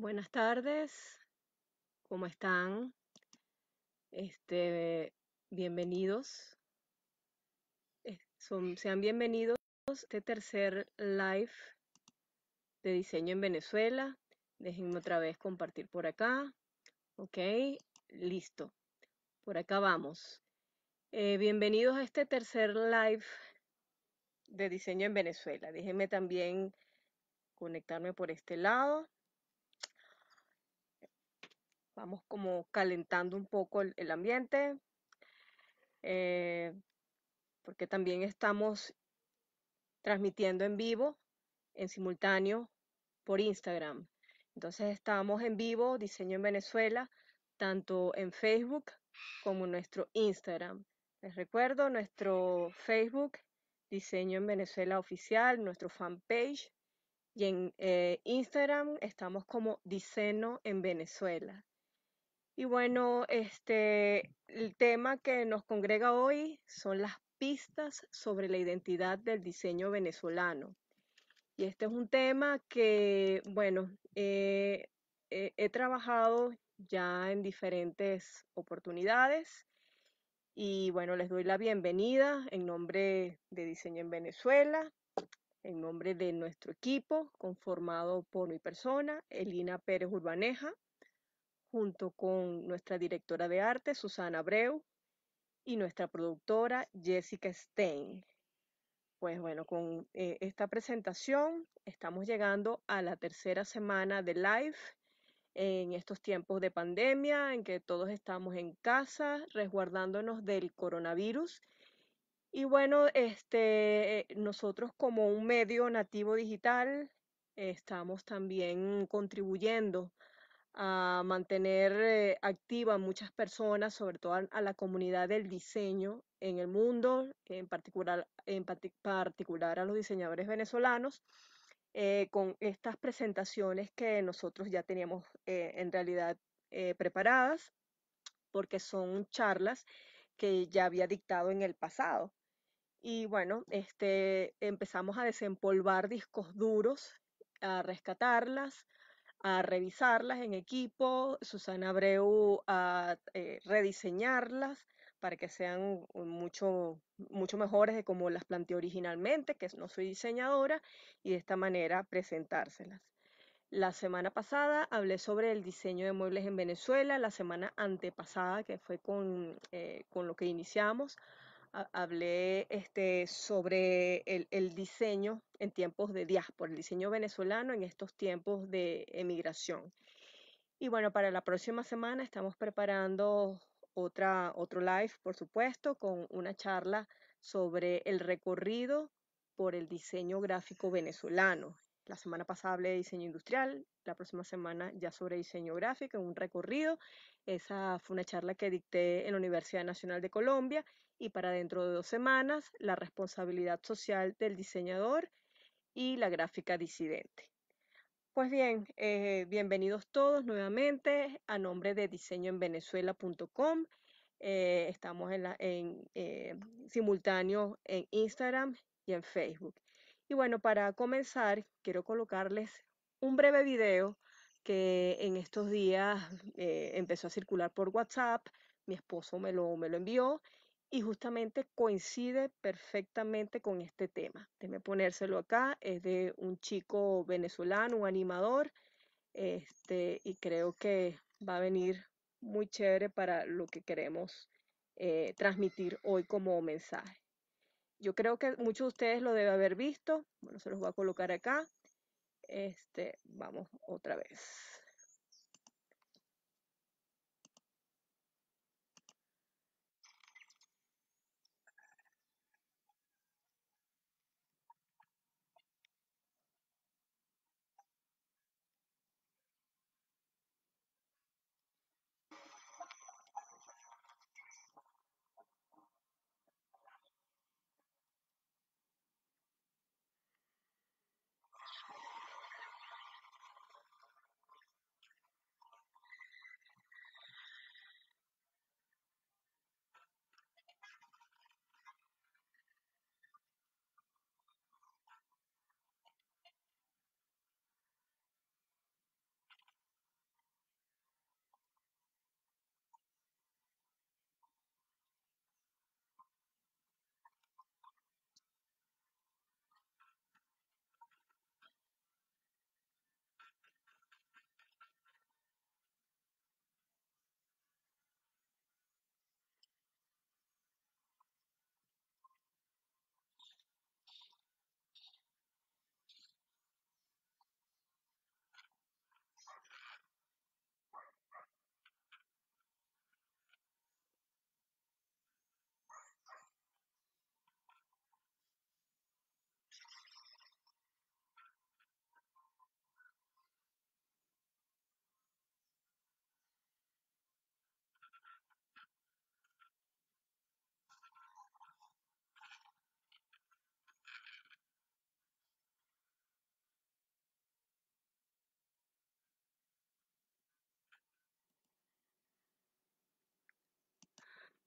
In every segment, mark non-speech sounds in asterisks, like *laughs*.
Buenas tardes, ¿cómo están? Este, bienvenidos. Eh, son- sean bienvenidos a este tercer live de diseño en Venezuela. Déjenme otra vez compartir por acá. Ok, listo. Por acá vamos. Eh, bienvenidos a este tercer live de diseño en Venezuela. Déjenme también conectarme por este lado. Vamos como calentando un poco el, ambiente. eh, porque también estamos transmitiendo en vivo, en simultáneo, por Instagram. Entonces estamos en vivo, Diseño en Venezuela, tanto en Facebook como en nuestro Instagram. Les recuerdo nuestro Facebook, Diseño en Venezuela Oficial, nuestro fanpage. Y en eh, Instagram estamos como Diseño en Venezuela. Y bueno, este, el tema que nos congrega hoy son las pistas sobre la identidad del diseño venezolano. Y este es un tema que, bueno, eh, eh, he trabajado ya en diferentes oportunidades y bueno, les doy la bienvenida en nombre de Diseño en Venezuela, en nombre de nuestro equipo conformado por mi persona, Elina Pérez Urbaneja, junto con nuestra directora de arte, Susana Abreu, y nuestra productora, Jessica Stein. Pues bueno, con eh, esta presentación estamos llegando a la tercera semana de live en estos tiempos de pandemia, en que todos estamos en casa, resguardándonos del coronavirus. Y bueno, este, nosotros como un medio nativo digital estamos también contribuyendo a mantener eh, activa a muchas personas, sobre todo a, la comunidad del diseño en el mundo, en particular, en particular a los diseñadores venezolanos, eh, con estas presentaciones que nosotros ya teníamos eh, en realidad eh, preparadas, porque son charlas que ya había dictado en el pasado. Y bueno, este, empezamos a desempolvar discos duros, a rescatarlas, a revisarlas en equipo, Susana Abreu a eh, rediseñarlas para que sean mucho, mucho mejores de como las planteé originalmente, que no soy diseñadora, y de esta manera presentárselas. La semana pasada hablé sobre el diseño de muebles en Venezuela, la semana antepasada, que fue con, eh, con lo que iniciamos, hablé este, sobre el, diseño en tiempos de diáspora, el diseño venezolano en estos tiempos de emigración. Y bueno, para la próxima semana estamos preparando otra, otro live, por supuesto, con una charla sobre el recorrido por el diseño gráfico venezolano. La semana pasada hablé de diseño industrial, la próxima semana ya sobre diseño gráfico, un recorrido. Esa fue una charla que dicté en la Universidad Nacional de Colombia y para dentro de dos semanas la responsabilidad social del diseñador y la gráfica disidente. Pues bien, eh, bienvenidos todos nuevamente a nombre de diseñoenvenezuela.com. Eh, estamos en, la, en eh, simultáneo en Instagram y en Facebook. Y bueno, para comenzar, quiero colocarles un breve video que en estos días empezó a circular por WhatsApp. Mi esposo me lo, me lo envió y justamente coincide perfectamente con este tema. Déjeme ponérselo acá, es de un chico venezolano, un animador, este, y creo que va a venir muy chévere para lo que queremos eh, transmitir hoy como mensaje. Yo creo que muchos de ustedes lo deben haber visto, bueno, se los voy a colocar acá. Este, vamos otra vez.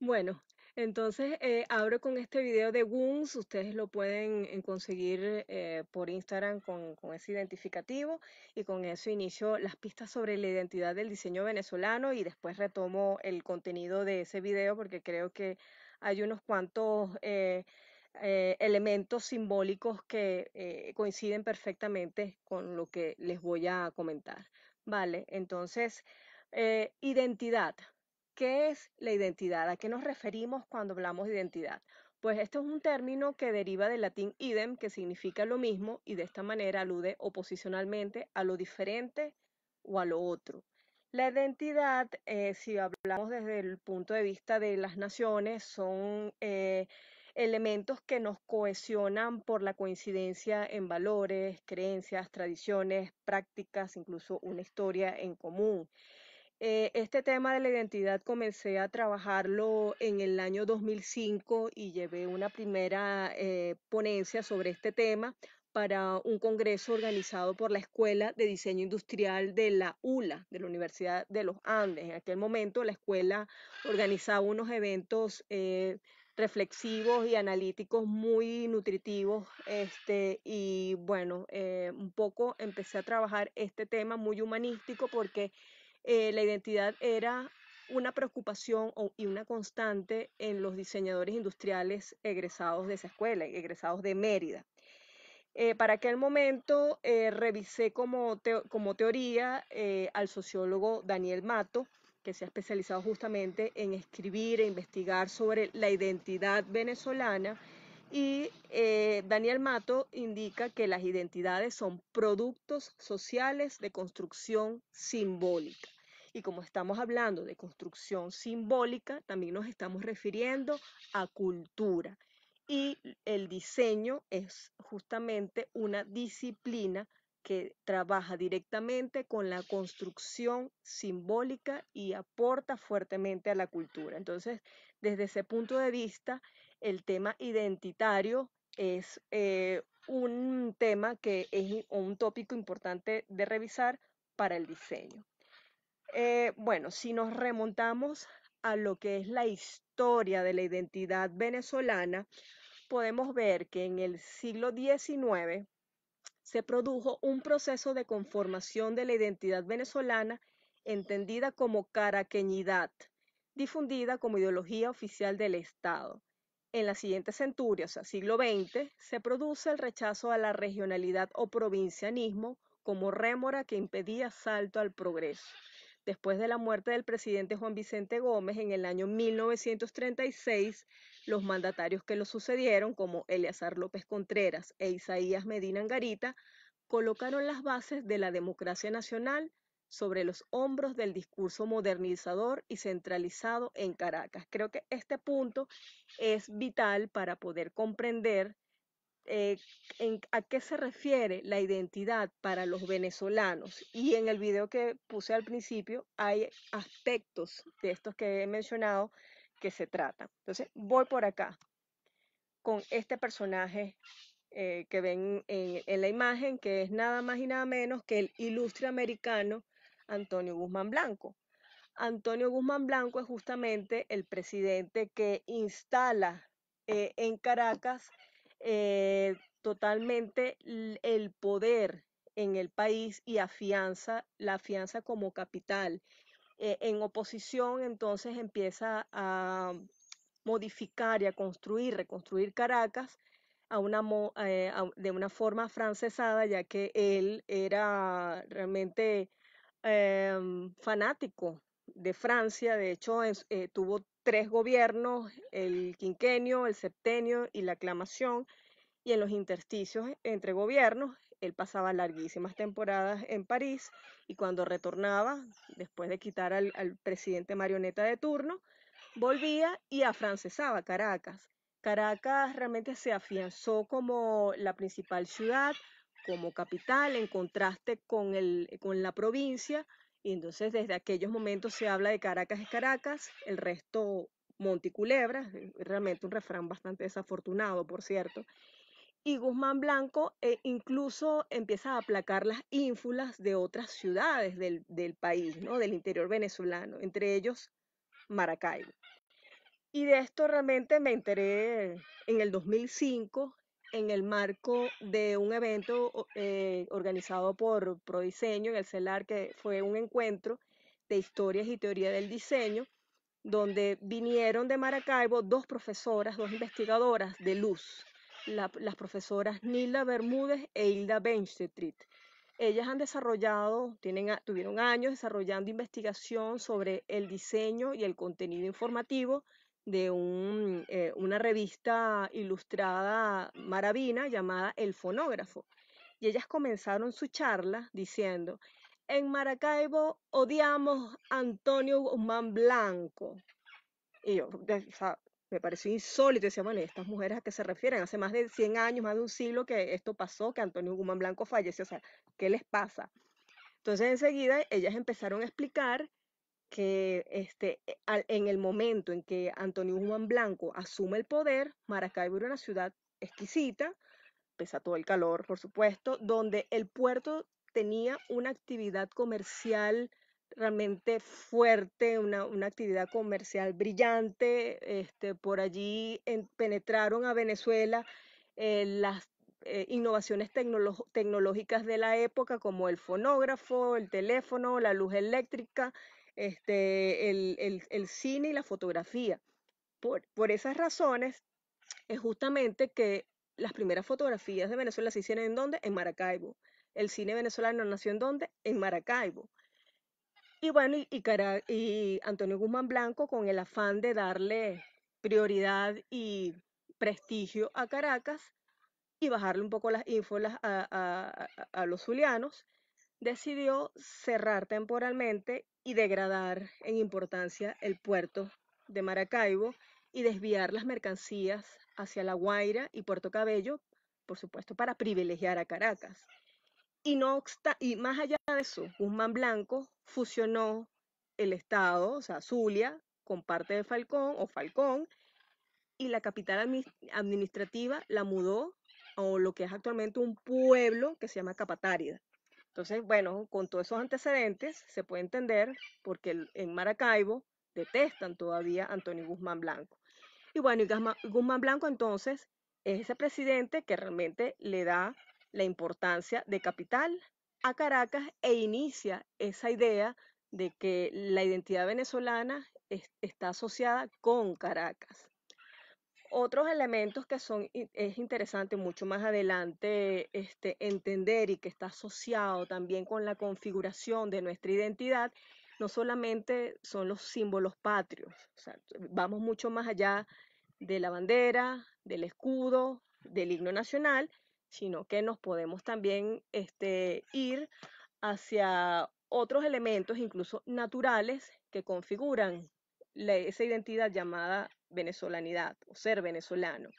Bueno, entonces eh, abro con este video de Woons. Ustedes lo pueden eh, conseguir eh, por Instagram con, ese identificativo y con eso inicio las pistas sobre la identidad del diseño venezolano y después retomo el contenido de ese video porque creo que hay unos cuantos elementos simbólicos que coinciden perfectamente con lo que les voy a comentar. Vale, entonces, identidad. ¿Qué es la identidad? ¿A qué nos referimos cuando hablamos de identidad? Pues este es un término que deriva del latín idem, que significa lo mismo, y de esta manera alude oposicionalmente a lo diferente o a lo otro. La identidad, eh, si hablamos desde el punto de vista de las naciones, son eh, elementos que nos cohesionan por la coincidencia en valores, creencias, tradiciones, prácticas, incluso una historia en común. Eh, este tema de la identidad comencé a trabajarlo en el año 2005 y llevé una primera eh, ponencia sobre este tema para un congreso organizado por la Escuela de Diseño Industrial de la ULA, de la Universidad de los Andes. En aquel momento la escuela organizaba unos eventos eh, reflexivos y analíticos muy nutritivos. Este, y bueno, un poco empecé a trabajar este tema muy humanístico porque eh, la identidad era una preocupación y una constante en los diseñadores industriales egresados de esa escuela, egresados de Mérida. Eh, para aquel momento eh, revisé como teoría eh, al sociólogo Daniel Mato, que se ha especializado justamente en escribir e investigar sobre la identidad venezolana. Y eh, Daniel Mato indica que las identidades son productos sociales de construcción simbólica. Y como estamos hablando de construcción simbólica, también nos estamos refiriendo a cultura y el diseño es justamente una disciplina que trabaja directamente con la construcción simbólica y aporta fuertemente a la cultura. Entonces, desde ese punto de vista, el tema identitario es eh, un tema que es un tópico importante de revisar para el diseño. Eh, bueno, si nos remontamos a lo que es la historia de la identidad venezolana, podemos ver que en el siglo XIX se produjo un proceso de conformación de la identidad venezolana entendida como caraqueñidad, difundida como ideología oficial del Estado. En la siguiente centuria, o sea, siglo XX, se produce el rechazo a la regionalidad o provincianismo como rémora que impedía salto al progreso. Después de la muerte del presidente Juan Vicente Gómez en el año 1936, los mandatarios que lo sucedieron, como Eleazar López Contreras e Isaías Medina Angarita, colocaron las bases de la democracia nacional sobre los hombros del discurso modernizador y centralizado en Caracas. Creo que este punto es vital para poder comprender eh, a qué se refiere la identidad para los venezolanos. Y en el video que puse al principio hay aspectos de estos que he mencionado que se tratan. Entonces, voy por acá con este personaje eh, que ven en, en la imagen, que es nada más y nada menos que el ilustre americano Antonio Guzmán Blanco. Antonio Guzmán Blanco es justamente el presidente que instala eh, en Caracas eh, totalmente el poder en el país y afianza la afianza como capital. Eh, en oposición, entonces empieza a modificar y a construir, reconstruir Caracas de una forma francesada, ya que él era realmente em, fanático de Francia. De hecho, eh, tuvo tres gobiernos, el quinquenio, el septenio y la aclamación. Y en los intersticios entre gobiernos, él pasaba larguísimas temporadas en París y cuando retornaba, después de quitar al, al presidente marioneta de turno, volvía y afrancesaba Caracas. Caracas realmente se afianzó como la principal ciudad, como capital, en contraste con, el, con la provincia, y entonces desde aquellos momentos se habla de Caracas es Caracas, el resto Monticulebra, realmente un refrán bastante desafortunado, por cierto. Y Guzmán Blanco eh, incluso empieza a aplacar las ínfulas de otras ciudades del, del país, ¿no? del interior venezolano, entre ellos Maracaibo. Y de esto realmente me enteré en el 2005 en el marco de un evento eh, organizado por Prodiseño en el CELAR, que fue un encuentro de historias y teoría del diseño, donde vinieron de Maracaibo dos profesoras, dos investigadoras de luz, las profesoras Nilda Bermúdez e Hilda Benchtetrit. Ellas han desarrollado, tienen, tuvieron años desarrollando investigación sobre el diseño y el contenido informativo de un, eh, una revista ilustrada maravina llamada El Fonógrafo. Y ellas comenzaron su charla diciendo, en Maracaibo odiamos a Antonio Guzmán Blanco. Y yo, me pareció insólito. Decía, bueno, estas mujeres a qué se refieren? Hace más de 100 años, más de un siglo que esto pasó, que Antonio Guzmán Blanco falleció. O sea, ¿qué les pasa? Entonces enseguida ellas empezaron a explicar que este, e, en el momento en que Antonio Guzmán Blanco asume el poder, Maracaibo era una ciudad exquisita, pese a todo el calor, por supuesto, donde el puerto tenía una actividad comercial realmente fuerte, una, actividad comercial brillante. Este, por allí penetraron a Venezuela eh, las eh, innovaciones tecnológicas de la época, como el fonógrafo, el teléfono, la luz eléctrica, este, el, cine y la fotografía. Por, por esas razones, es justamente que las primeras fotografías de Venezuela se hicieron en dónde? En Maracaibo. El cine venezolano nació en dónde? En Maracaibo. Y bueno, y, y, Antonio Guzmán Blanco, con el afán de darle prioridad y prestigio a Caracas y bajarle un poco las ínfolas a, a los zulianos, decidió cerrar temporalmente y degradar en importancia el puerto de Maracaibo y desviar las mercancías hacia La Guaira y Puerto Cabello, por supuesto, para privilegiar a Caracas. Y, no y más allá de eso, Guzmán Blanco fusionó el Estado, o sea, Zulia, con parte de Falcón o Falcón, y la capital administrativa la mudó a lo que es actualmente un pueblo que se llama Capatárida. Entonces, bueno, con todos esos antecedentes se puede entender porque en Maracaibo detestan todavía a Antonio Guzmán Blanco. Y bueno, y Guzmán Blanco entonces es ese presidente que realmente le da la importancia de capital a Caracas e inicia esa idea de que la identidad venezolana está asociada con Caracas. Otros elementos que son, es interesante mucho más adelante este, entender y que está asociado también con la configuración de nuestra identidad, no solamente son los símbolos patrios, vamos mucho más allá de la bandera, del escudo, del himno nacional, sino que nos podemos también este, ir hacia otros elementos, incluso naturales, que configuran esa identidad llamada venezolanidad o ser venezolano.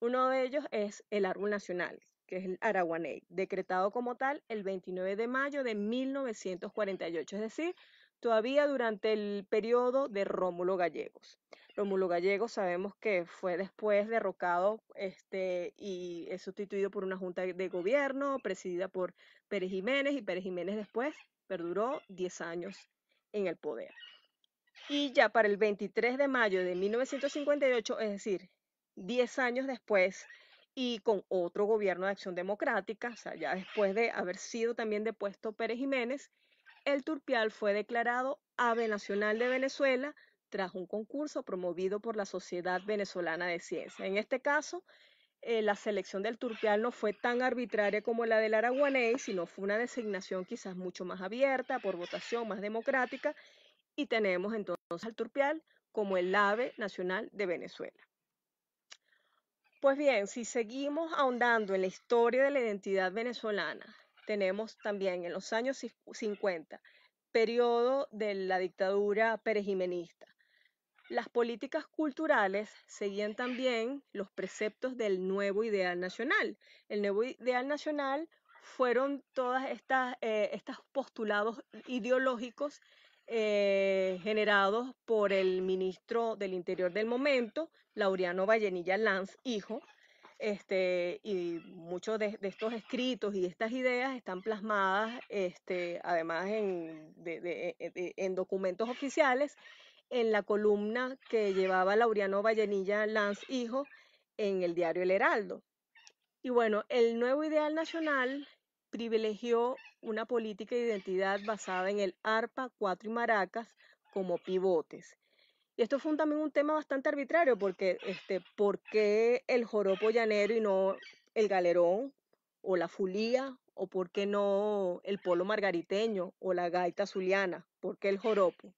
Uno de ellos es el árbol nacional, que es el araguaney, decretado como tal el 29 de mayo de 1948, es decir, todavía durante el periodo de Rómulo Gallegos. Rómulo Gallegos sabemos que fue después derrocado este, y es sustituido por una junta de gobierno presidida por Pérez Jiménez y Pérez Jiménez después perduró 10 años en el poder. Y ya para el 23 de mayo de 1958, es decir, 10 años después, y con otro gobierno de acción democrática, o sea, ya después de haber sido también depuesto Pérez Jiménez, el turpial fue declarado ave nacional de Venezuela tras un concurso promovido por la Sociedad Venezolana de Ciencia. En este caso, eh, la selección del turpial no fue tan arbitraria como la del araguaney, sino fue una designación quizás mucho más abierta, por votación más democrática, y tenemos entonces al turpial como el ave nacional de Venezuela. Pues bien, si seguimos ahondando en la historia de la identidad venezolana, tenemos también en los años 50, periodo de la dictadura perejimenista. Las políticas culturales seguían también los preceptos del nuevo ideal nacional. El nuevo ideal nacional fueron todas estas eh, estos postulados ideológicos eh, generados por el ministro del Interior del momento, Laureano Vallenilla Lanz, hijo, este, y muchos de, estos escritos y estas ideas están plasmadas, este, además en, en documentos oficiales, en la columna que llevaba Laureano Vallenilla Lanz Hijo en el diario El Heraldo. Y bueno, el nuevo ideal nacional privilegió una política de identidad basada en el arpa, cuatro y maracas como pivotes. Y esto fue también un tema bastante arbitrario, porque este, ¿por qué el joropo llanero y no el galerón o la fulía? ¿O por qué no el polo margariteño o la gaita zuliana? ¿Por qué el joropo?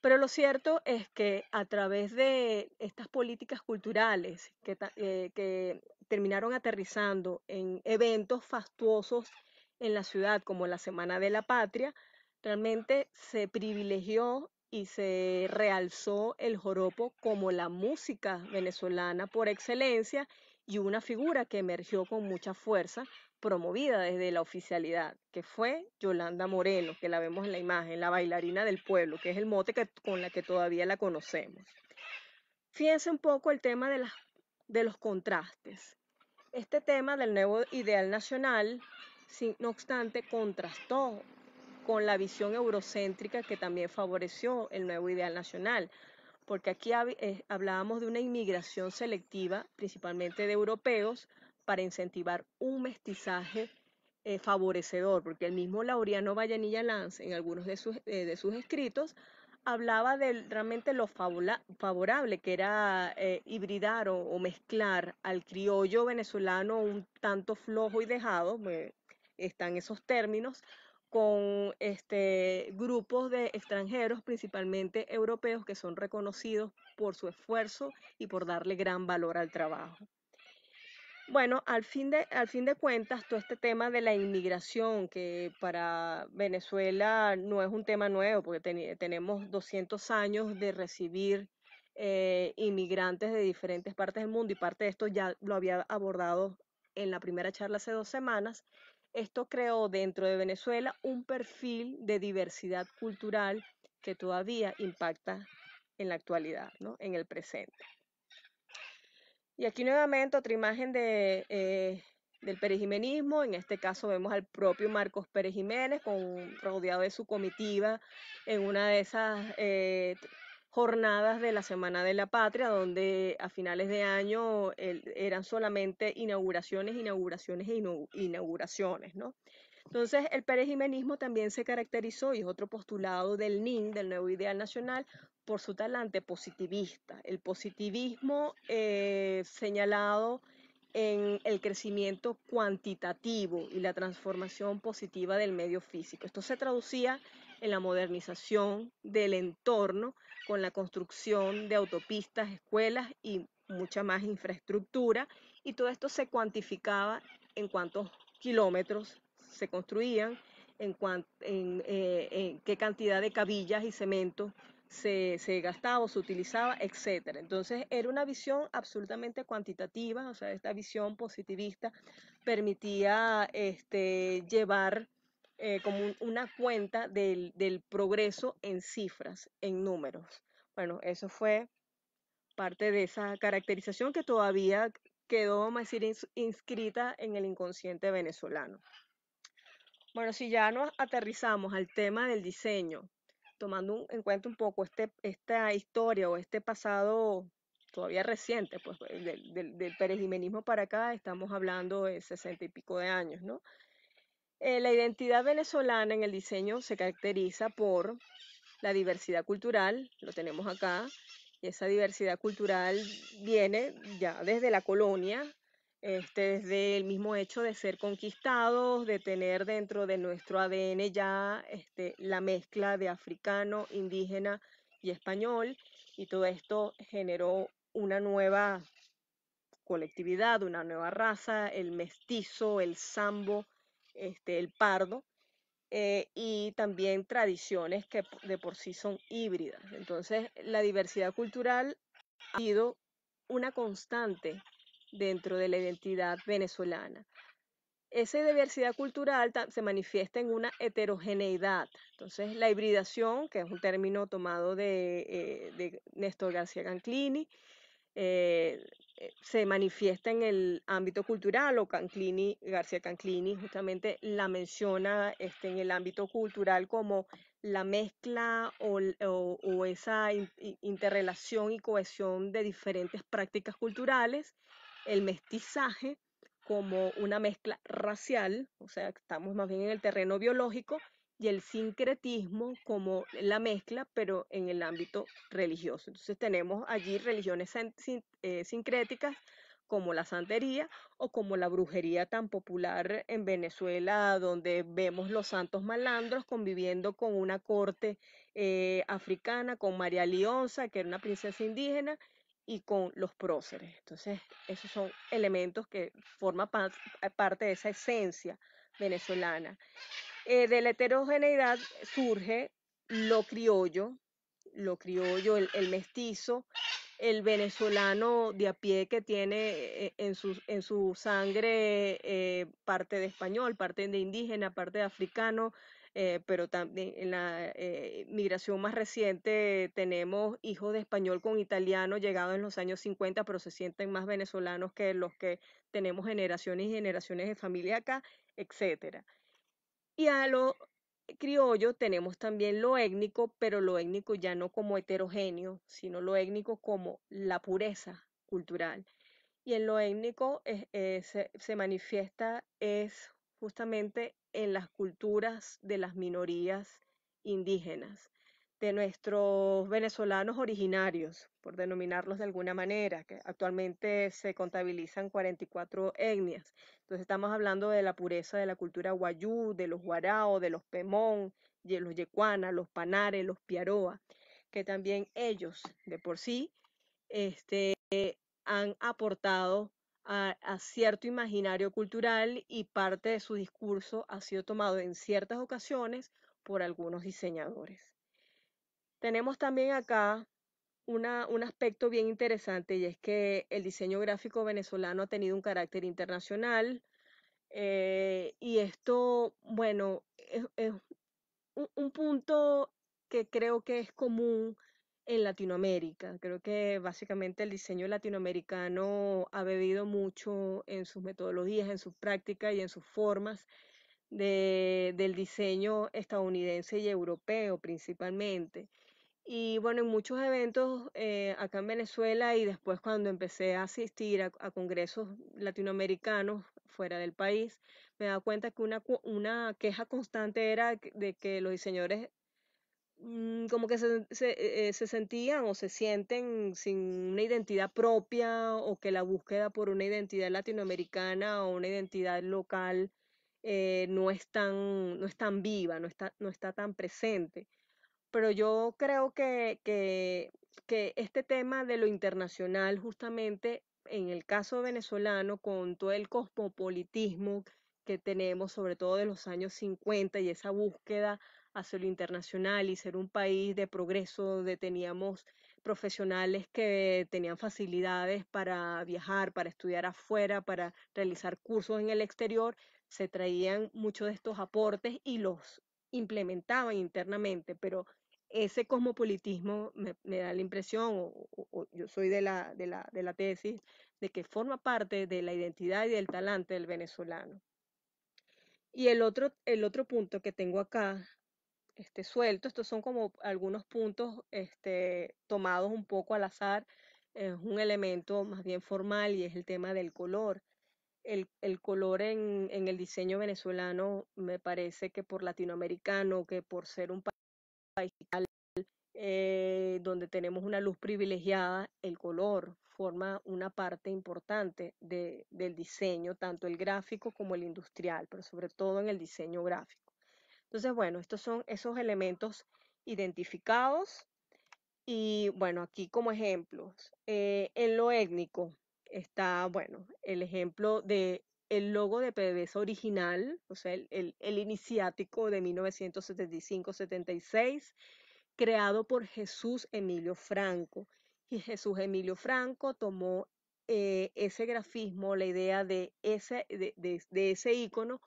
Pero lo cierto es que a través de estas políticas culturales que, eh, que terminaron aterrizando en eventos fastuosos en la ciudad, como la Semana de la Patria, realmente se privilegió y se realzó el joropo como la música venezolana por excelencia y una figura que emergió con mucha fuerza, promovida desde la oficialidad, que fue Yolanda Moreno, que la vemos en la imagen, la bailarina del pueblo, que es el mote con la que todavía la conocemos. Fíjense un poco el tema de, de los contrastes. Este tema del nuevo ideal nacional, no obstante, contrastó con la visión eurocéntrica que también favoreció el nuevo ideal nacional, porque aquí eh, hablábamos de una inmigración selectiva, principalmente de europeos, para incentivar un mestizaje eh, favorecedor, porque el mismo Laureano Vallanilla Lanz, en algunos de sus, eh, escritos, hablaba de realmente lo favorable que era hibridar o, mezclar al criollo venezolano un tanto flojo y dejado, están esos términos, con este, grupos de extranjeros, principalmente europeos, que son reconocidos por su esfuerzo y por darle gran valor al trabajo. Bueno, al fin, de, al fin de cuentas, todo este tema de la inmigración, que para Venezuela no es un tema nuevo, porque tenemos 200 años de recibir eh, inmigrantes de diferentes partes del mundo y parte de esto ya lo había abordado en la primera charla hace dos semanas. Esto creó dentro de Venezuela un perfil de diversidad cultural que todavía impacta en la actualidad, ¿no? en el presente. Y aquí nuevamente otra imagen de, eh, del perejimenismo. En este caso vemos al propio Marcos Pérez Jiménez con, rodeado de su comitiva en una de esas eh, jornadas de la Semana de la Patria, donde a finales de año eran solamente inauguraciones, inauguraciones e inauguraciones, ¿no? Entonces, el perejimenismo también se caracterizó, y es otro postulado del NIN, del Nuevo Ideal Nacional, por su talante positivista. El positivismo eh, señalado en el crecimiento cuantitativo y la transformación positiva del medio físico. Esto se traducía en la modernización del entorno con la construcción de autopistas, escuelas y mucha más infraestructura y todo esto se cuantificaba en cuántos kilómetros se construían, en, eh, en qué cantidad de cabillas y cemento se, se, gastaba o se utilizaba, etc. Entonces era una visión absolutamente cuantitativa, o sea, esta visión positivista permitía este, llevar eh, como una cuenta del, del, progreso en cifras, en números. Bueno, eso fue parte de esa caracterización que todavía quedó, vamos a decir, inscrita en el inconsciente venezolano. Bueno, si ya nos aterrizamos al tema del diseño, tomando en cuenta un poco este, esta historia o este pasado todavía reciente, pues del, del, perejimenismo para acá, estamos hablando de sesenta y pico de años, ¿no? Eh, la identidad venezolana en el diseño se caracteriza por la diversidad cultural, lo tenemos acá, y esa diversidad cultural viene ya desde la colonia, este, desde el mismo hecho de ser conquistados, de tener dentro de nuestro ADN ya este, la mezcla de africano, indígena y español, y todo esto generó una nueva colectividad, una nueva raza, el mestizo, el sambo, este, el pardo, eh, y también tradiciones que de por sí son híbridas. Entonces, la diversidad cultural ha sido una constante dentro de la identidad venezolana. Esa diversidad cultural se manifiesta en una heterogeneidad. Entonces, la hibridación, que es un término tomado de, eh, Néstor García Ganclini, eh, se manifiesta en el ámbito cultural o Canclini, García Canclini justamente la menciona este, en el ámbito cultural como la mezcla o, o, esa interrelación y cohesión de diferentes prácticas culturales, el mestizaje como una mezcla racial, o sea, estamos más bien en el terreno biológico, y el sincretismo como la mezcla, pero en el ámbito religioso. Entonces tenemos allí religiones eh, sincréticas como la santería o como la brujería tan popular en Venezuela, donde vemos los santos malandros conviviendo con una corte eh, africana, con María Lionza, que era una princesa indígena, y con los próceres. Entonces, esos son elementos que forman parte de esa esencia venezolana. Eh, de la heterogeneidad surge lo criollo, lo criollo, el, mestizo, el venezolano de a pie que tiene eh, en su, en su sangre eh, parte de español, parte de indígena, parte de africano, pero también en la migración más reciente tenemos hijos de español con italiano llegados en los años 50, pero se sienten más venezolanos que los que tenemos generaciones y generaciones de familia acá, etcétera. Y a lo criollo tenemos también lo étnico, pero lo étnico ya no como heterogéneo, sino lo étnico como la pureza cultural. Y en lo étnico eh, se, se manifiesta es justamente en las culturas de las minorías indígenas de nuestros venezolanos originarios, por denominarlos de alguna manera, que actualmente se contabilizan 44 etnias. Entonces estamos hablando de la pureza de la cultura guayú, de los guarao, de los pemón, de los yecuana, los panares, los piaroa, que también ellos de por sí este, han aportado a, a, cierto imaginario cultural y parte de su discurso ha sido tomado en ciertas ocasiones por algunos diseñadores. Tenemos también acá una, un aspecto bien interesante y es que el diseño gráfico venezolano ha tenido un carácter internacional eh, y esto, bueno, es, un, un punto que creo que es común en Latinoamérica. Creo que básicamente el diseño latinoamericano ha bebido mucho en sus metodologías, en sus prácticas y en sus formas de, del diseño estadounidense y europeo principalmente. Y bueno, en muchos eventos eh, acá en Venezuela y después cuando empecé a asistir a, congresos latinoamericanos fuera del país, me daba cuenta que una, una queja constante era de que los diseñadores mm, como que se, se, eh, se, sentían o se sienten sin una identidad propia o que la búsqueda por una identidad latinoamericana o una identidad local eh, no, es tan, no es tan viva, no está, no está tan presente pero yo creo que, que, este tema de lo internacional, justamente en el caso venezolano, con todo el cosmopolitismo que tenemos, sobre todo de los años 50 y esa búsqueda hacia lo internacional y ser un país de progreso donde teníamos profesionales que tenían facilidades para viajar, para estudiar afuera, para realizar cursos en el exterior, se traían muchos de estos aportes y los implementaban internamente, pero ese cosmopolitismo me, da la impresión, o, yo soy de la, de, la, de la tesis, de que forma parte de la identidad y del talante del venezolano. Y el otro, el otro punto que tengo acá, este, suelto, estos son como algunos puntos este, tomados un poco al azar, es un elemento más bien formal y es el tema del color. El, el color en, en, el diseño venezolano me parece que por latinoamericano, que por ser un país eh, donde tenemos una luz privilegiada, el color forma una parte importante de, del diseño, tanto el gráfico como el industrial, pero sobre todo en el diseño gráfico. Entonces, bueno, estos son esos elementos identificados y bueno, aquí como ejemplos, eh, en lo étnico está, bueno, el ejemplo de el logo de PDVSA original, o sea, el, iniciático de 1975-76, creado por Jesús Emilio Franco. Y Jesús Emilio Franco tomó eh, ese grafismo, la idea de ese, de, ese icono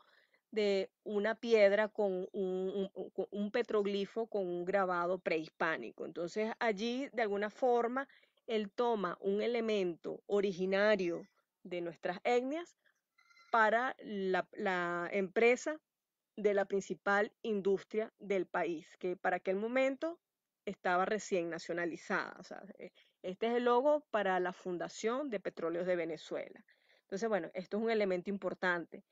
de una piedra con un, un, un, petroglifo con un grabado prehispánico. Entonces allí, de alguna forma, él toma un elemento originario de nuestras etnias para la, empresa de la principal industria del país, que para aquel momento estaba recién nacionalizada. Eh, este es el logo para la Fundación de Petróleos de Venezuela. Entonces, bueno, esto es un elemento importante.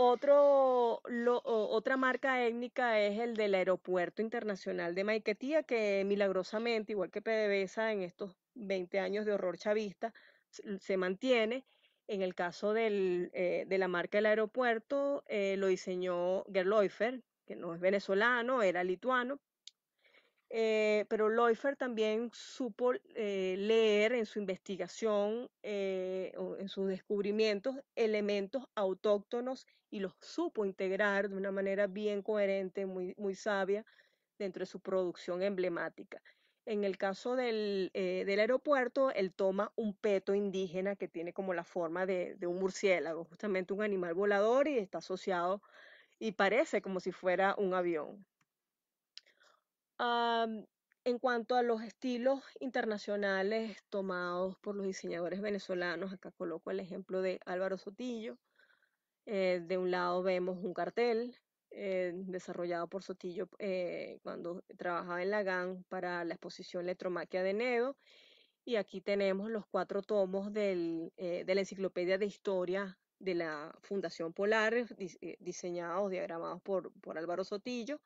Otro, otra marca étnica es el del Aeropuerto Internacional de Maiquetía, que milagrosamente, igual que PDVSA en estos 20 años de horror chavista, se mantiene. En el caso eh, de la marca del aeropuerto, eh, lo diseñó Gerloifer, que no es venezolano, era lituano, eh, pero Leufer también supo leer en su investigación, en sus descubrimientos, elementos autóctonos y los supo integrar de una manera bien coherente, muy sabia, dentro de su producción emblemática. En el caso del, del, aeropuerto, él toma un peto indígena que tiene como la forma de, de un murciélago, justamente un animal volador y está asociado y parece como si fuera un avión en cuanto a los estilos internacionales tomados por los diseñadores venezolanos, acá coloco el ejemplo de Álvaro Sotillo. Eh, de un lado vemos un cartel eh, desarrollado por Sotillo eh, cuando trabajaba en la GAN para la exposición Electromaquia de Nedo. Y aquí tenemos los cuatro tomos del, de la Enciclopedia de Historia de la Fundación Polar, diseñados, diagramados por, por Álvaro Sotillo.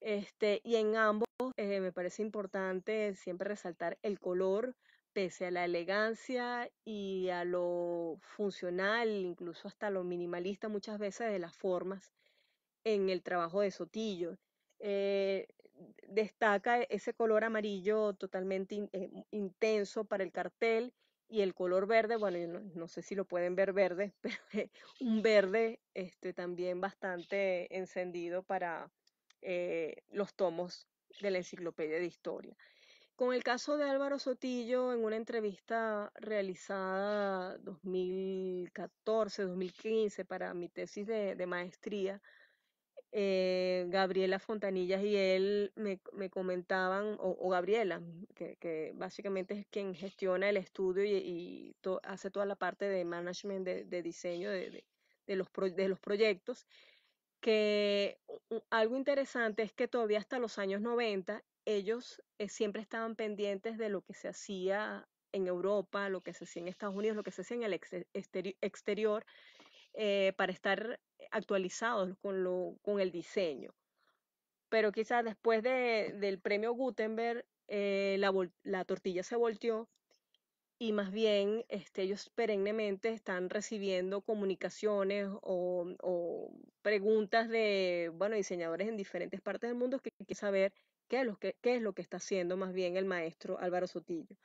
Este, y en ambos eh, me parece importante siempre resaltar el color, pese a la elegancia y a lo funcional, incluso hasta lo minimalista muchas veces de las formas en el trabajo de Sotillo. Eh, destaca ese color amarillo totalmente eh, intenso para el cartel y el color verde, bueno, no, sé si lo pueden ver verde, *laughs* pero un verde este, también bastante encendido para, eh, los tomos de la Enciclopedia de Historia. Con el caso de Álvaro Sotillo, en una entrevista realizada 2014-2015 para mi tesis de, maestría, eh, Gabriela Fontanillas y él me, comentaban, o, Gabriela, que, básicamente es quien gestiona el estudio y, hace toda la parte de management de, diseño de, los de los proyectos, que algo interesante es que todavía hasta los años 90 ellos eh, siempre estaban pendientes de lo que se hacía en Europa, lo que se hacía en Estados Unidos, lo que se hacía en el exterior, eh, para estar actualizados con, lo, con el diseño. Pero quizás después de, del premio Gutenberg, eh, la, la tortilla se volteó y más bien este, ellos perennemente están recibiendo comunicaciones o, preguntas de bueno, diseñadores en diferentes partes del mundo que quieren saber qué es, lo qué es lo que está haciendo más bien el maestro Álvaro Sotillo.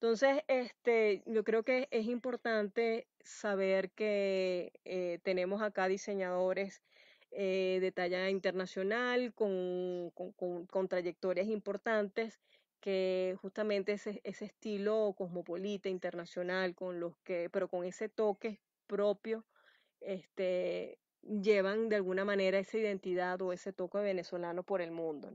Entonces, este, yo creo que es importante saber que eh, tenemos acá diseñadores eh, de talla internacional con, con trayectorias importantes que justamente ese, ese estilo cosmopolita, internacional, con los que, pero con ese toque propio, este, llevan de alguna manera esa identidad o ese toque venezolano por el mundo.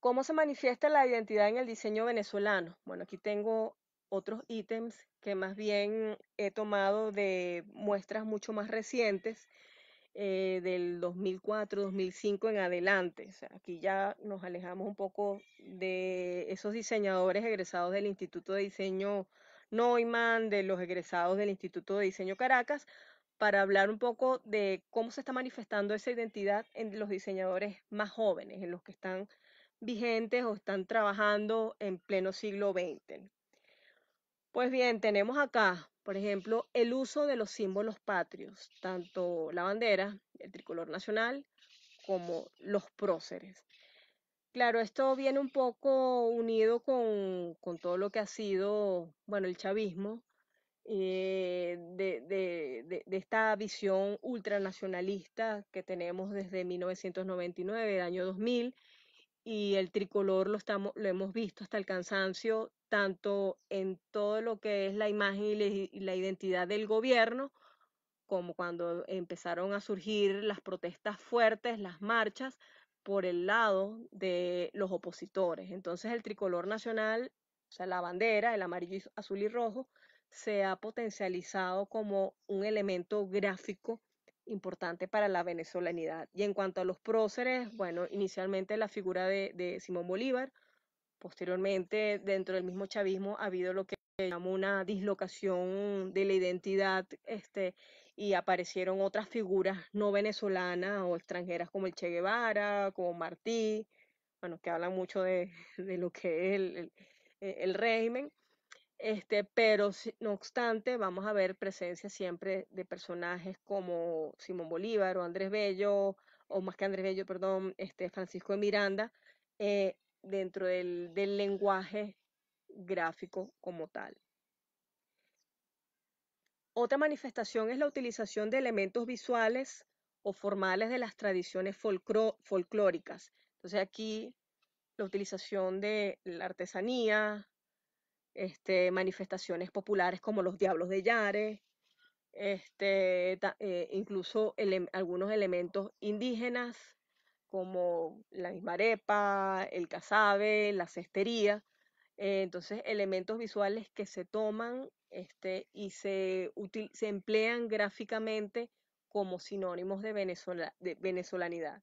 ¿Cómo se manifiesta la identidad en el diseño venezolano? Bueno, aquí tengo otros ítems que más bien he tomado de muestras mucho más recientes eh, del 2004-2005 en adelante. aquí ya nos alejamos un poco de esos diseñadores egresados del Instituto de Diseño Neumann, de los egresados del Instituto de Diseño Caracas, para hablar un poco de cómo se está manifestando esa identidad en los diseñadores más jóvenes, en los que están vigentes o están trabajando en pleno siglo XX. Pues bien, tenemos acá por ejemplo, el uso de los símbolos patrios, tanto la bandera, el tricolor nacional, como los próceres. Claro, esto viene un poco unido con, todo lo que ha sido, bueno, el chavismo, eh, de, de, esta visión ultranacionalista que tenemos desde 1999, el año 2000, y el tricolor lo, estamos, lo hemos visto hasta el cansancio tanto en todo lo que es la imagen y la identidad del gobierno, como cuando empezaron a surgir las protestas fuertes, las marchas, por el lado de los opositores. Entonces el tricolor nacional o sea, la bandera, el amarillo, azul y rojo, se ha potencializado como un elemento gráfico importante para la venezolanidad. Y en cuanto a los próceres, bueno, inicialmente la figura de, Simón Bolívar, posteriormente dentro del mismo chavismo ha habido lo que se llama una dislocación de la identidad este, y aparecieron otras figuras no venezolanas o extranjeras como el Che Guevara, como Martí, bueno, que hablan mucho de, *laughs* lo que es el régimen. Este, pero no obstante, vamos a ver presencia siempre de personajes como Simón Bolívar o Andrés Bello, o más que Andrés Bello, perdón, este, Francisco de Miranda, eh, dentro del, del lenguaje gráfico como tal. Otra manifestación es la utilización de elementos visuales o formales de las tradiciones folclóricas. Entonces aquí la utilización de la artesanía, este, manifestaciones populares como los Diablos de Yare, este, eh, incluso algunos elementos indígenas como la misma arepa, el cazabe, la cestería. Eh, entonces, elementos visuales que se toman este, y se, se emplean gráficamente como sinónimos de, de venezolanidad.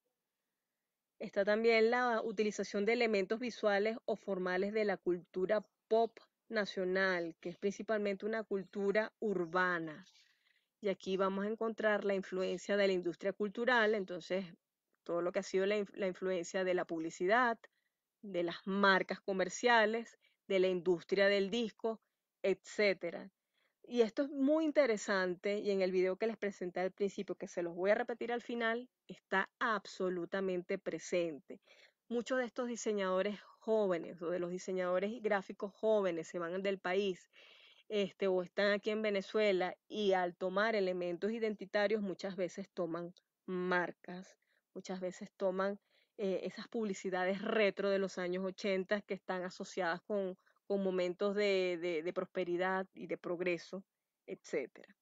Está también la utilización de elementos visuales o formales de la cultura pop nacional, que es principalmente una cultura urbana. Y aquí vamos a encontrar la influencia de la industria cultural, entonces todo lo que ha sido la, influencia de la publicidad, de las marcas comerciales, de la industria del disco, etcétera. Y esto es muy interesante y en el video que les presenté al principio, que se los voy a repetir al final, está absolutamente presente. Muchos de estos diseñadores jóvenes o de los diseñadores gráficos jóvenes se van del país este, o están aquí en Venezuela y al tomar elementos identitarios muchas veces toman marcas, muchas veces toman eh, esas publicidades retro de los años 80 que están asociadas con, momentos de, de prosperidad y de progreso, etcétera.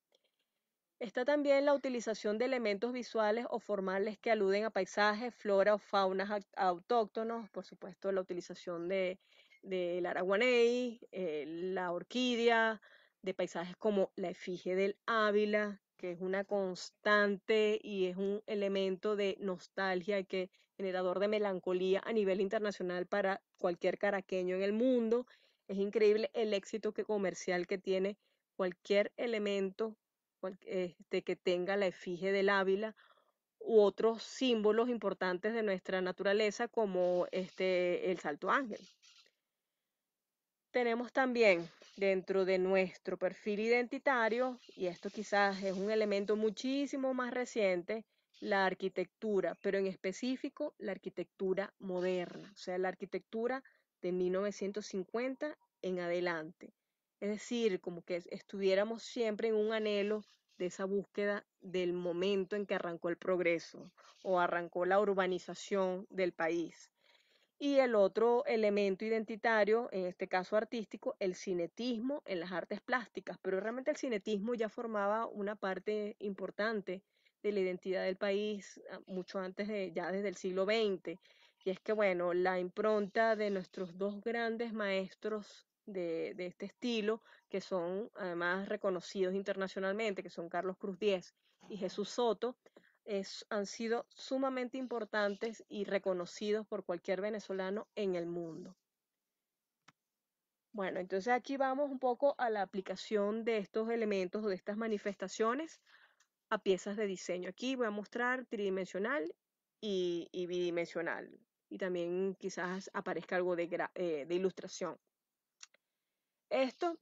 Está también la utilización de elementos visuales o formales que aluden a paisajes, flora o faunas autóctonos, por supuesto la utilización de, del araguaney, eh, la orquídea, de paisajes como la efigie del Ávila, que es una constante y es un elemento de nostalgia y que generador de melancolía a nivel internacional para cualquier caraqueño en el mundo. Es increíble el éxito que comercial que tiene cualquier elemento este, que tenga la efigie del Ávila u otros símbolos importantes de nuestra naturaleza como este, el Salto Ángel. Tenemos también dentro de nuestro perfil identitario, y esto quizás es un elemento muchísimo más reciente, la arquitectura, pero en específico la arquitectura moderna, o sea, la arquitectura de 1950 en adelante. Es decir, como que estuviéramos siempre en un anhelo de esa búsqueda del momento en que arrancó el progreso o arrancó la urbanización del país. Y el otro elemento identitario, en este caso artístico, el cinetismo en las artes plásticas, pero realmente el cinetismo ya formaba una parte importante de la identidad del país ah, mucho antes de, ya desde el siglo XX. Y es que, bueno, la impronta de nuestros dos grandes maestros de, este estilo, que son además reconocidos internacionalmente, que son Carlos Cruz Diez y Jesús Soto, han sido sumamente importantes y reconocidos por cualquier venezolano en el mundo. Bueno, entonces aquí vamos un poco a la aplicación de estos elementos o de estas manifestaciones a piezas de diseño. Aquí voy a mostrar tridimensional y, bidimensional y también quizás aparezca algo de, eh, de ilustración. Esto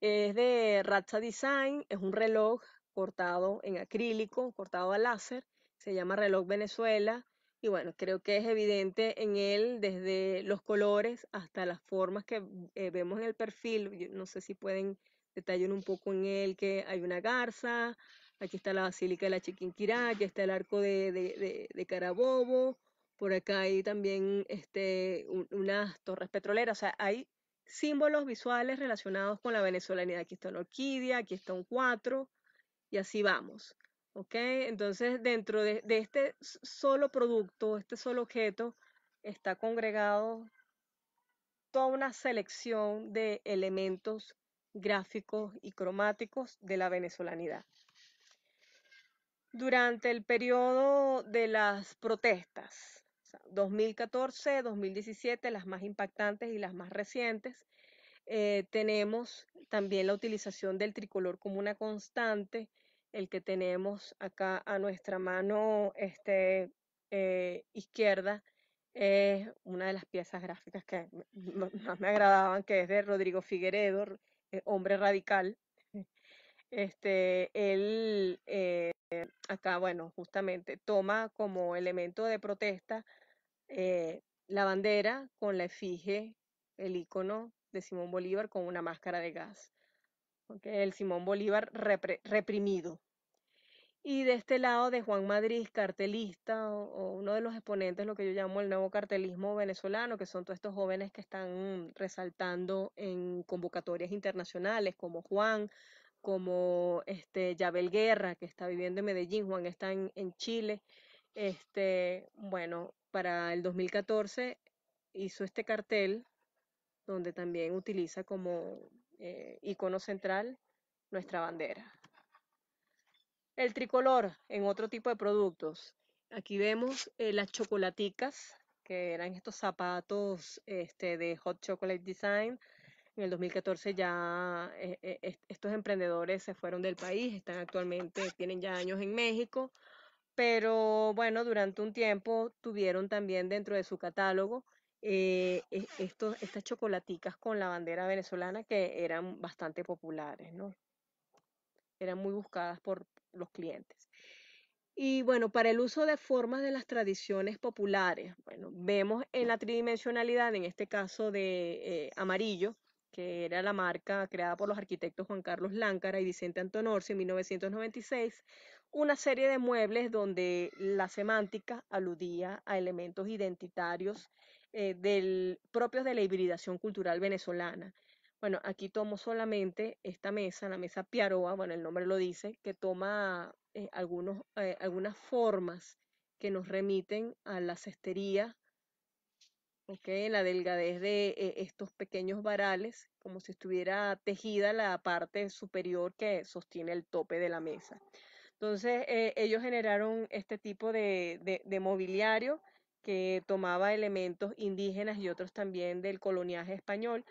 es de Ratsa Design, es un reloj cortado en acrílico, cortado a láser, se llama reloj Venezuela y bueno, creo que es evidente en él desde los colores hasta las formas que eh, vemos en el perfil, no sé si pueden detallar un poco en él que hay una garza, aquí está la Basílica de la Chiquinquirá, aquí está el arco de, de, Carabobo, por acá hay también este, unas torres petroleras, o sea, hay símbolos visuales relacionados con la venezolanidad. Aquí está una orquídea, aquí está un cuatro, y así vamos. ¿Ok? Entonces, dentro de, este solo producto, este solo objeto, está congregado toda una selección de elementos gráficos y cromáticos de la venezolanidad. Durante el periodo de las protestas, 2014, 2017, las más impactantes y las más recientes, eh, tenemos también la utilización del tricolor como una constante, el que tenemos acá a nuestra mano este, eh, izquierda es una de las piezas gráficas que más me agradaban, que es de Rodrigo Figueredo, eh, hombre radical. *laughs* Este, él acá, bueno, justamente toma como elemento de protesta la bandera con la efigie, el icono de Simón Bolívar con una máscara de gas. El Simón Bolívar reprimido. Y de este lado de Juan Madrid, cartelista, o, uno de los exponentes, lo que yo llamo el nuevo cartelismo venezolano, que son todos estos jóvenes que están resaltando en convocatorias internacionales, como Juan, como este Yabel Guerra, que está viviendo en Medellín, Juan está en Chile. Este, bueno, para el 2014 hizo este cartel donde también utiliza como eh, icono central nuestra bandera. El tricolor en otro tipo de productos. Aquí vemos eh, las chocolaticas, que eran estos zapatos este, de Hot Chocolate Design. En el 2014 ya eh, estos emprendedores se fueron del país, están actualmente, tienen ya años en México, pero bueno, durante un tiempo tuvieron también dentro de su catálogo eh, e, estas chocolaticas con la bandera venezolana que eran bastante populares, ¿no? Eran muy buscadas por los clientes. Y bueno, para el uso de formas de las tradiciones populares, bueno, vemos en la tridimensionalidad, en este caso de eh, amarillo, que era la marca creada por los arquitectos Juan Carlos Láncara y Vicente Antonorsi en 1996, una serie de muebles donde la semántica aludía a elementos identitarios eh, propios de la hibridación cultural venezolana. Bueno, aquí tomo solamente esta mesa, la mesa Piaroa, bueno, el nombre lo dice, que toma eh, algunos, eh, algunas formas que nos remiten a la cestería, okay, la delgadez de estos pequeños varales, como si estuviera tejida la parte superior que sostiene el tope de la mesa. Entonces, ellos generaron este tipo de, de mobiliario que tomaba elementos indígenas y otros también del coloniaje español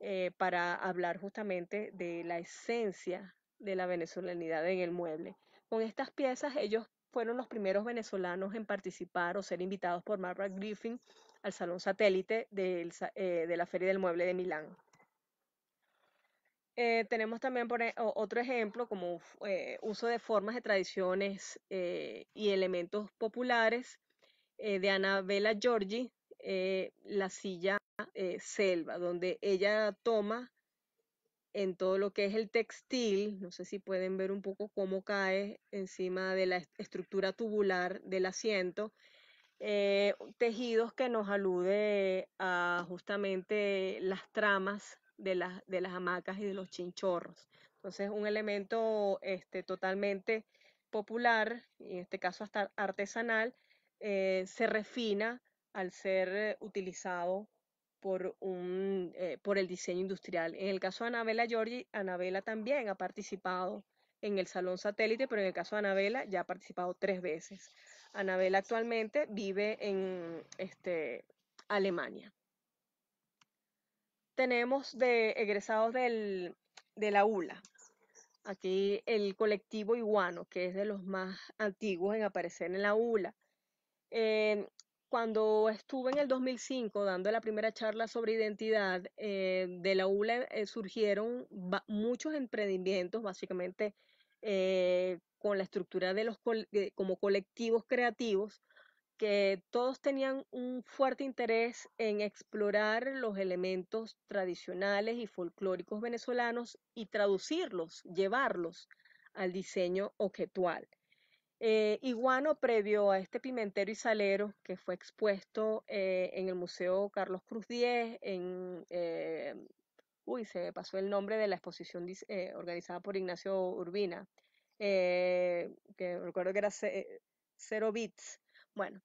eh, para hablar justamente de la esencia de la venezolanidad en el mueble. Con estas piezas ellos fueron los primeros venezolanos en participar o ser invitados por Margaret Griffin al Salón Satélite eh, de la Feria del Mueble de Milán. Eh, tenemos también por, e, otro ejemplo como uso de formas de tradiciones y elementos populares eh, de Anabela Giorgi, eh, La silla eh, selva, donde ella toma en todo lo que es el textil, no sé si pueden ver un poco cómo cae encima de la estructura tubular del asiento, tejidos que nos alude a justamente las tramas de, de las hamacas y de los chinchorros. Entonces, un elemento este, totalmente popular, en este caso hasta artesanal, eh, se refina al ser eh, utilizado por, un, eh, por el diseño industrial. En el caso de Anabela Giorgi, Anabela también ha participado en el Salón Satélite, pero en el caso de Anabela ya ha participado tres veces. Anabela actualmente vive en este, Alemania. Tenemos de egresados del, de la ULA. Aquí el colectivo Iguano, que es de los más antiguos en aparecer en la ULA. Eh, cuando estuve en el 2005 dando la primera charla sobre identidad, eh, de la ULA eh, surgieron muchos emprendimientos, básicamente con la estructura de los como colectivos creativos, que todos tenían un fuerte interés en explorar los elementos tradicionales y folclóricos venezolanos y traducirlos, llevarlos al diseño objetual. Eh, iguano, previo a este pimentero y salero que fue expuesto eh, en el Museo Carlos Cruz Diez, en, eh, uy, se pasó el nombre de la exposición organizada por Ignacio Urbina, que recuerdo que era Cero Bits. Bueno,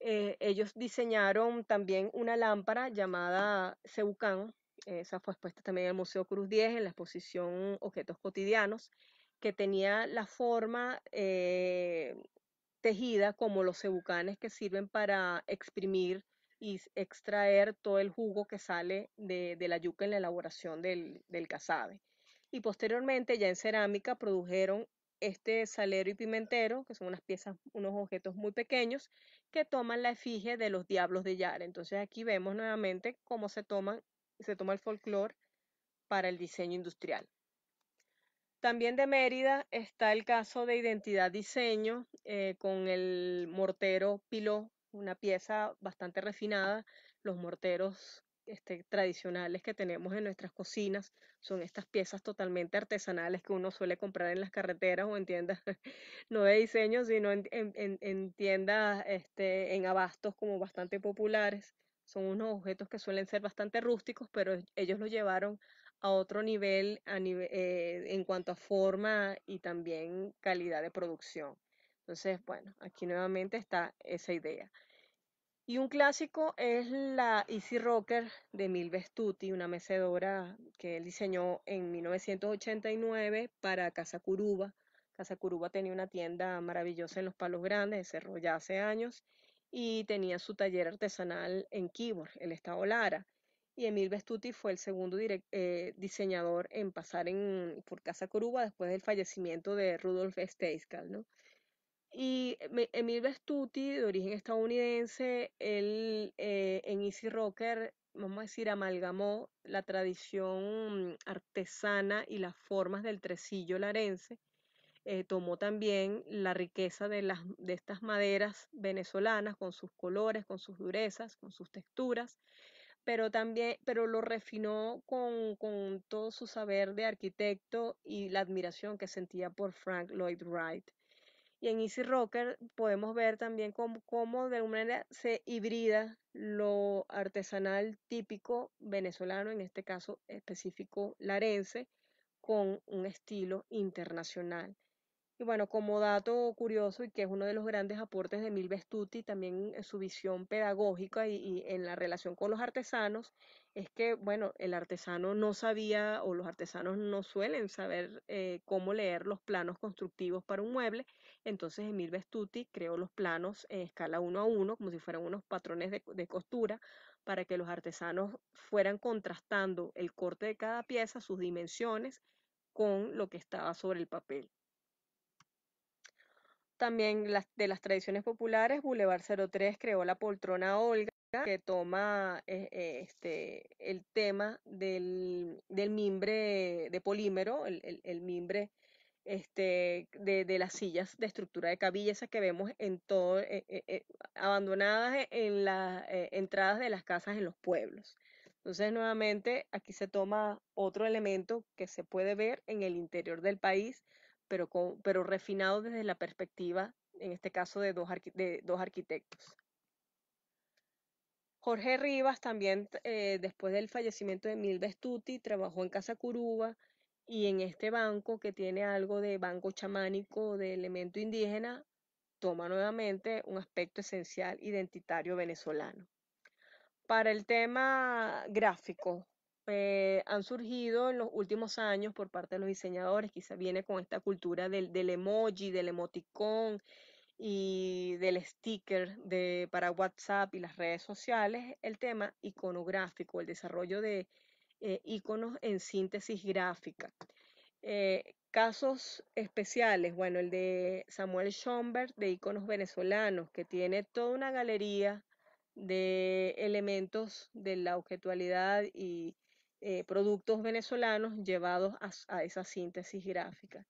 eh, ellos diseñaron también una lámpara llamada Ceucán, esa fue expuesta también en el Museo Cruz 10 en la exposición Objetos Cotidianos, que tenía la forma eh, tejida como los cebucanes que sirven para exprimir y extraer todo el jugo que sale de, la yuca en la elaboración del, del casabe. Y posteriormente, ya en cerámica, produjeron este salero y pimentero, que son unas piezas, unos objetos muy pequeños, que toman la efigie de los diablos de Yara. Entonces aquí vemos nuevamente cómo se, toman, se toma el folclore para el diseño industrial. También de Mérida está el caso de Identidad Diseño eh, con el mortero Piló, una pieza bastante refinada. Los morteros este, tradicionales que tenemos en nuestras cocinas. Son estas piezas totalmente artesanales que uno suele comprar en las carreteras o en tiendas, *laughs* no de diseño, sino en, tiendas, este, en abastos como bastante populares. Son unos objetos que suelen ser bastante rústicos, pero ellos lo llevaron a otro nivel eh, en cuanto a forma y también calidad de producción. Entonces, bueno, aquí nuevamente está esa idea. Y un clásico es la Easy Rocker de Milves Tutti, una mecedora que él diseñó en 1989 para Casa Curuba. Casa Curuba tenía una tienda maravillosa en Los Palos Grandes, cerró ya hace años, y tenía su taller artesanal en Kibor, el estado Lara. Y Emil Vestuti fue el segundo eh, diseñador en pasar por Casa Curuba después del fallecimiento de Rudolf Steiskal. Y Emil Vestuti, de origen estadounidense, él eh, en Easy Rocker, vamos a decir, amalgamó la tradición artesana y las formas del tresillo larense. Eh, tomó también la riqueza de, las, de estas maderas venezolanas con sus colores, con sus durezas, con sus texturas, pero también, pero lo refinó con, con todo su saber de arquitecto y la admiración que sentía por Frank Lloyd Wright. Y en Easy Rocker podemos ver también cómo, de alguna manera se hibrida lo artesanal típico venezolano, en este caso específico larense, con un estilo internacional. Y bueno, como dato curioso y que es uno de los grandes aportes de Mil Vestuti, también en su visión pedagógica y, en la relación con los artesanos, es que, bueno, el artesano no sabía o los artesanos no suelen saber eh, cómo leer los planos constructivos para un mueble. Entonces Emil Vestuti creó los planos en escala uno a uno, como si fueran unos patrones de costura, para que los artesanos fueran contrastando el corte de cada pieza, sus dimensiones, con lo que estaba sobre el papel. También de las tradiciones populares, Boulevard 03 creó la poltrona Olga, que toma eh, eh, este, el tema del, mimbre de polímero, el, mimbre este, de, las sillas de estructura de cabilla, esas que vemos en todo, eh, abandonadas en las entradas de las casas en los pueblos. Entonces, nuevamente, aquí se toma otro elemento que se puede ver en el interior del país, pero, refinado desde la perspectiva, en este caso, de dos, de dos arquitectos. Jorge Rivas también, eh, después del fallecimiento de Mil Vestuti, trabajó en Casa Curuba y en este banco que tiene algo de banco chamánico, de elemento indígena, toma nuevamente un aspecto esencial identitario venezolano. Para el tema gráfico, eh, han surgido en los últimos años por parte de los diseñadores, quizá viene con esta cultura del, del emoji, del emoticón y del sticker de, para WhatsApp y las redes sociales, el tema iconográfico, el desarrollo de eh, iconos en síntesis gráfica. Eh, casos especiales, bueno, el de Samuel Schomberg de iconos venezolanos, que tiene toda una galería de elementos de la objetualidad y eh, productos venezolanos llevados a, esa síntesis gráfica.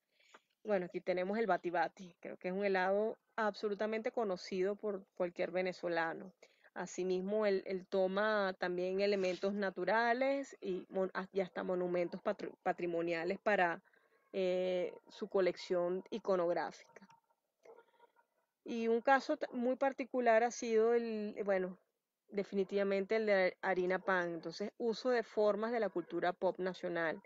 Bueno, aquí tenemos el Bati Bati, creo que es un helado absolutamente conocido por cualquier venezolano. Asimismo, él, toma también elementos naturales y, hasta monumentos patrimoniales para eh, su colección iconográfica. Y un caso muy particular ha sido el, bueno, definitivamente el de harina pan. Entonces, uso de formas de la cultura pop nacional.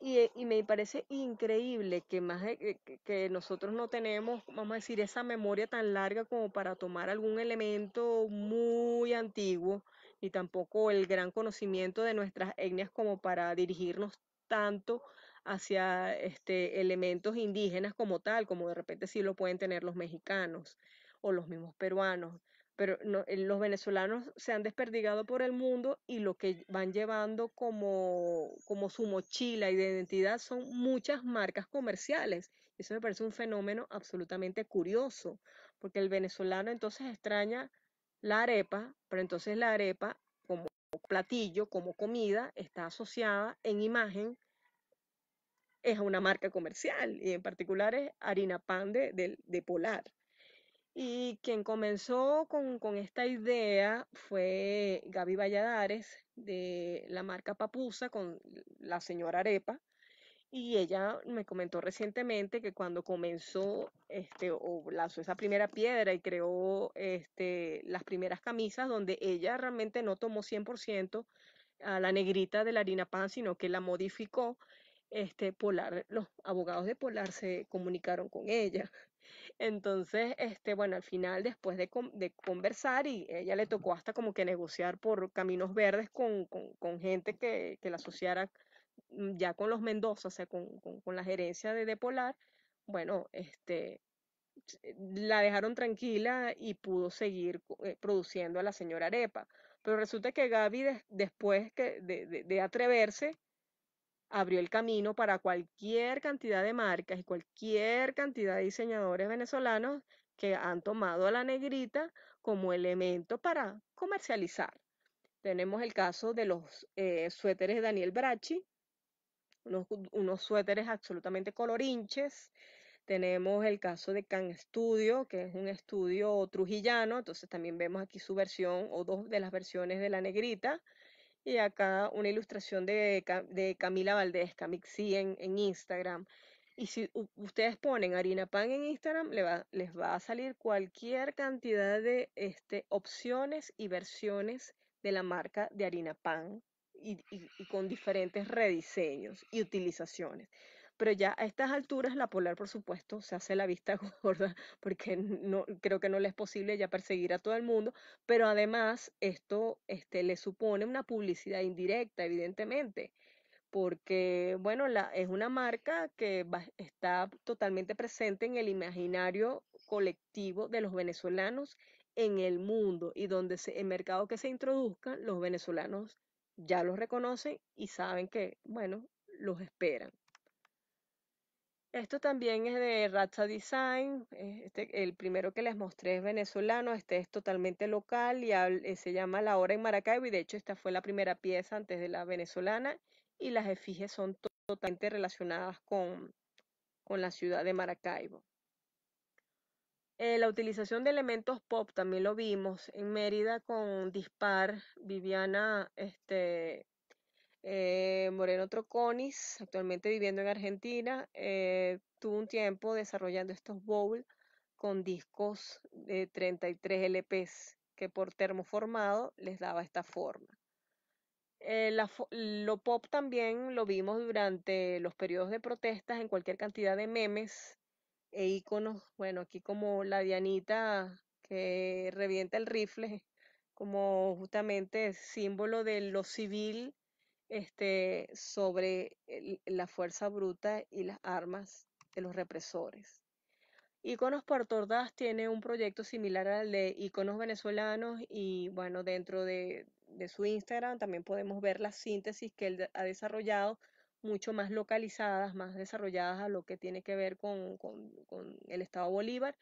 Y, y me parece increíble que más que, nosotros no tenemos, vamos a decir, esa memoria tan larga como para tomar algún elemento muy antiguo y tampoco el gran conocimiento de nuestras etnias como para dirigirnos tanto hacia este, elementos indígenas como tal, como de repente sí lo pueden tener los mexicanos o los mismos peruanos pero no, eh, los venezolanos se han desperdigado por el mundo y lo que van llevando como, como su mochila y de identidad son muchas marcas comerciales. Eso me parece un fenómeno absolutamente curioso, porque el venezolano entonces extraña la arepa, pero entonces la arepa como platillo, como comida, está asociada en imagen es una marca comercial y en particular es harina pan de, de, de Polar. Y quien comenzó con, esta idea fue Gaby Valladares de la marca Papusa con la señora Arepa. Y ella me comentó recientemente que cuando comenzó este, o lanzó esa primera piedra y creó este, las primeras camisas, donde ella realmente no tomó 100% a la negrita de la harina pan, sino que la modificó. Este, Polar, los abogados de Polar se comunicaron con ella entonces, este, bueno, al final, después de, de, conversar, y ella le tocó hasta como que negociar por caminos verdes con, con, con gente que, que, la asociara mm, ya con los Mendoza, o sea, con, con la gerencia de Depolar, bueno, este, la dejaron tranquila y pudo seguir eh, produciendo a la señora Arepa. Pero resulta que Gaby, de, después que de, de, de atreverse, abrió el camino para cualquier cantidad de marcas y cualquier cantidad de diseñadores venezolanos que han tomado a la negrita como elemento para comercializar. Tenemos el caso de los eh, suéteres de Daniel Bracci, unos, unos, suéteres absolutamente colorinches. Tenemos el caso de Can Studio, que es un estudio trujillano, entonces también vemos aquí su versión o dos de las versiones de la negrita. Y acá una ilustración de, de Camila Valdés, Camixi en, en Instagram. Y si ustedes ponen harina pan en Instagram, les va, les va a salir cualquier cantidad de este, opciones y versiones de la marca de harina pan y, y con diferentes rediseños y utilizaciones pero ya a estas alturas la Polar, por supuesto, se hace la vista *laughs* gorda porque no, creo que no le es posible ya perseguir a todo el mundo, pero además esto este, le supone una publicidad indirecta, evidentemente, porque, bueno, la, es una marca que está totalmente presente en el imaginario colectivo de los venezolanos en el mundo y donde se, el mercado que se introduzca, los venezolanos ya los reconocen y saben que, bueno, los esperan. Esto también es de Racha Design. Este, el primero que les mostré es venezolano, este es totalmente local y eh, se llama La Hora en Maracaibo y de hecho esta fue la primera pieza antes de la venezolana y las efigies son totalmente relacionadas con, con la ciudad de Maracaibo. Eh, la utilización de elementos pop también lo vimos en Mérida con Dispar, Viviana este, eh, Moreno Troconis, actualmente viviendo en Argentina, eh, tuvo un tiempo desarrollando estos bowls con discos de 33 LPs que por termoformado les daba esta forma. Eh, lo pop también lo vimos durante los periodos de protestas en cualquier cantidad de memes e iconos, bueno, aquí como la Dianita que revienta el rifle, como justamente símbolo de lo civil este, sobre la fuerza bruta y las armas de los represores. Iconos por Tordas tiene un proyecto similar al de Iconos venezolanos y bueno, dentro de, su Instagram también podemos ver la síntesis que él ha desarrollado, mucho más localizadas, más desarrolladas a lo que tiene que ver con, el Estado Bolívar.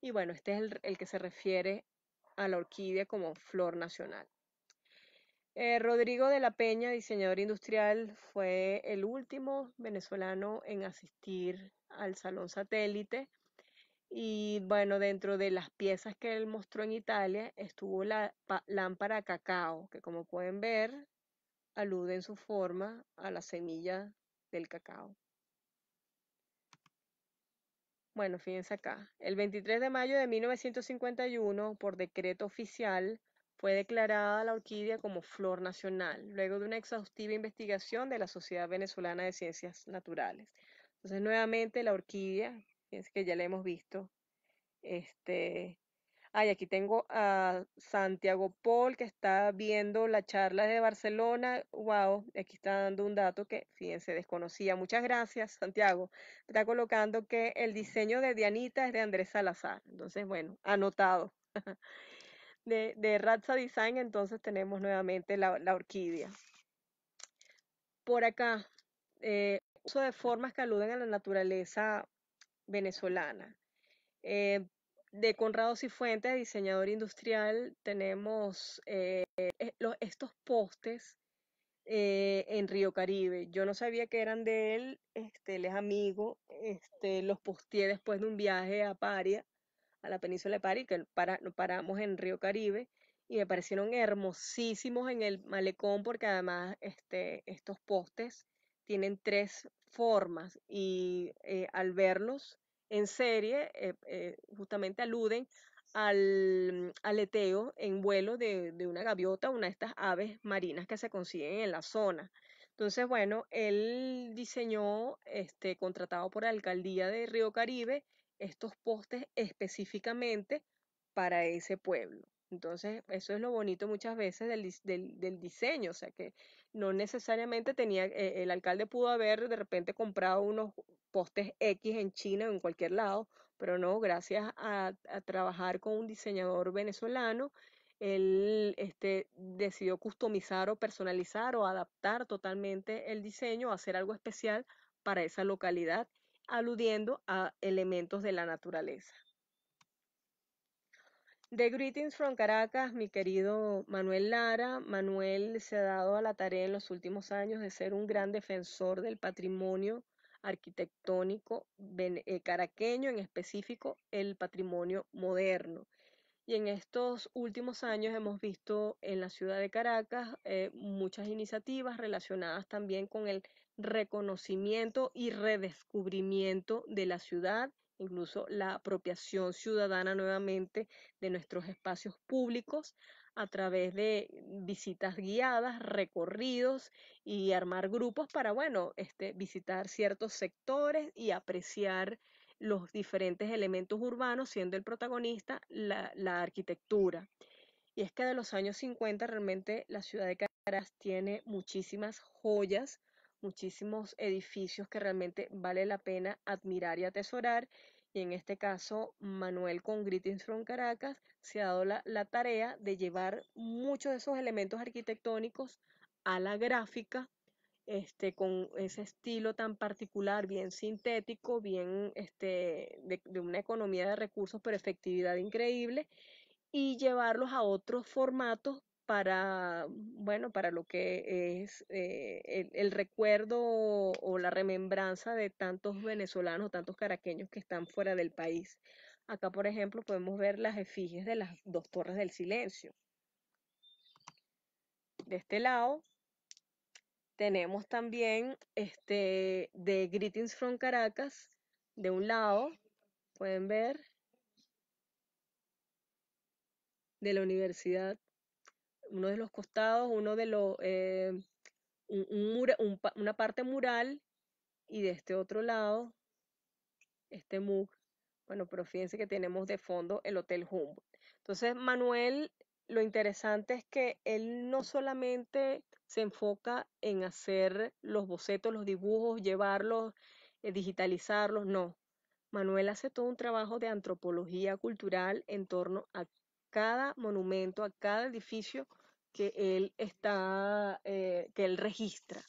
Y bueno, este es el que se refiere a la orquídea como flor nacional. Eh, Rodrigo de la Peña, diseñador industrial, fue el último venezolano en asistir al Salón Satélite. Y bueno, dentro de las piezas que él mostró en Italia estuvo la lámpara cacao, que como pueden ver, alude en su forma a la semilla del cacao. Bueno, fíjense acá. El 23 de mayo de 1951, por decreto oficial, fue declarada la orquídea como flor nacional, luego de una exhaustiva investigación de la Sociedad Venezolana de Ciencias Naturales. Entonces, nuevamente la orquídea, es que ya la hemos visto. Este, ay, aquí tengo a Santiago Paul que está viendo la charla de Barcelona. Wow, aquí está dando un dato que, fíjense, desconocía. Muchas gracias, Santiago. Está colocando que el diseño de Dianita es de Andrés Salazar. Entonces, bueno, anotado. *laughs* de, de Design, entonces tenemos nuevamente la, orquídea. Por acá, eh, uso de formas que aluden a la naturaleza venezolana. Eh, de Conrado Cifuentes, diseñador industrial, tenemos eh, estos postes en Río Caribe. Yo no sabía que eran de él, este, él es amigo, este, los posteé después de un viaje a Paria a la península de París, que para, paramos en Río Caribe y me parecieron hermosísimos en el malecón porque además este, estos postes tienen tres formas y eh, al verlos en serie eh, eh, justamente aluden al aleteo en vuelo de, de, una gaviota, una de estas aves marinas que se consiguen en la zona. Entonces, bueno, él diseñó, este, contratado por la alcaldía de Río Caribe, estos postes específicamente para ese pueblo. Entonces, eso es lo bonito muchas veces del, diseño, o sea que no necesariamente tenía, eh, el alcalde pudo haber de repente comprado unos postes X en China o en cualquier lado, pero no, gracias a, trabajar con un diseñador venezolano, él este, decidió customizar o personalizar o adaptar totalmente el diseño, hacer algo especial para esa localidad aludiendo a elementos de la naturaleza. De Greetings from Caracas, mi querido Manuel Lara. Manuel se ha dado a la tarea en los últimos años de ser un gran defensor del patrimonio arquitectónico eh, caraqueño, en específico el patrimonio moderno. Y en estos últimos años hemos visto en la ciudad de Caracas eh, muchas iniciativas relacionadas también con el reconocimiento y redescubrimiento de la ciudad, incluso la apropiación ciudadana nuevamente de nuestros espacios públicos a través de visitas guiadas, recorridos y armar grupos para, bueno, este, visitar ciertos sectores y apreciar los diferentes elementos urbanos, siendo el protagonista la, la arquitectura. Y es que de los años 50 realmente la ciudad de Caracas tiene muchísimas joyas muchísimos edificios que realmente vale la pena admirar y atesorar. Y en este caso, Manuel con Greetings from Caracas se ha dado la, tarea de llevar muchos de esos elementos arquitectónicos a la gráfica, este, con ese estilo tan particular, bien sintético, bien este, de, de, una economía de recursos, pero efectividad increíble, y llevarlos a otros formatos para, bueno, para lo que es eh, el, recuerdo o, la remembranza de tantos venezolanos, tantos caraqueños que están fuera del país. Acá, por ejemplo, podemos ver las efigies de las dos torres del silencio. De este lado tenemos también este de Greetings from Caracas. De un lado pueden ver de la Universidad uno de los costados, uno de los, eh, una parte mural y de este otro lado, este MUG. Bueno, pero fíjense que tenemos de fondo el Hotel Humboldt. Entonces, Manuel, lo interesante es que él no solamente se enfoca en hacer los bocetos, los dibujos, llevarlos, eh, digitalizarlos, no. Manuel hace todo un trabajo de antropología cultural en torno a cada monumento, a cada edificio que él está, eh, que él registra.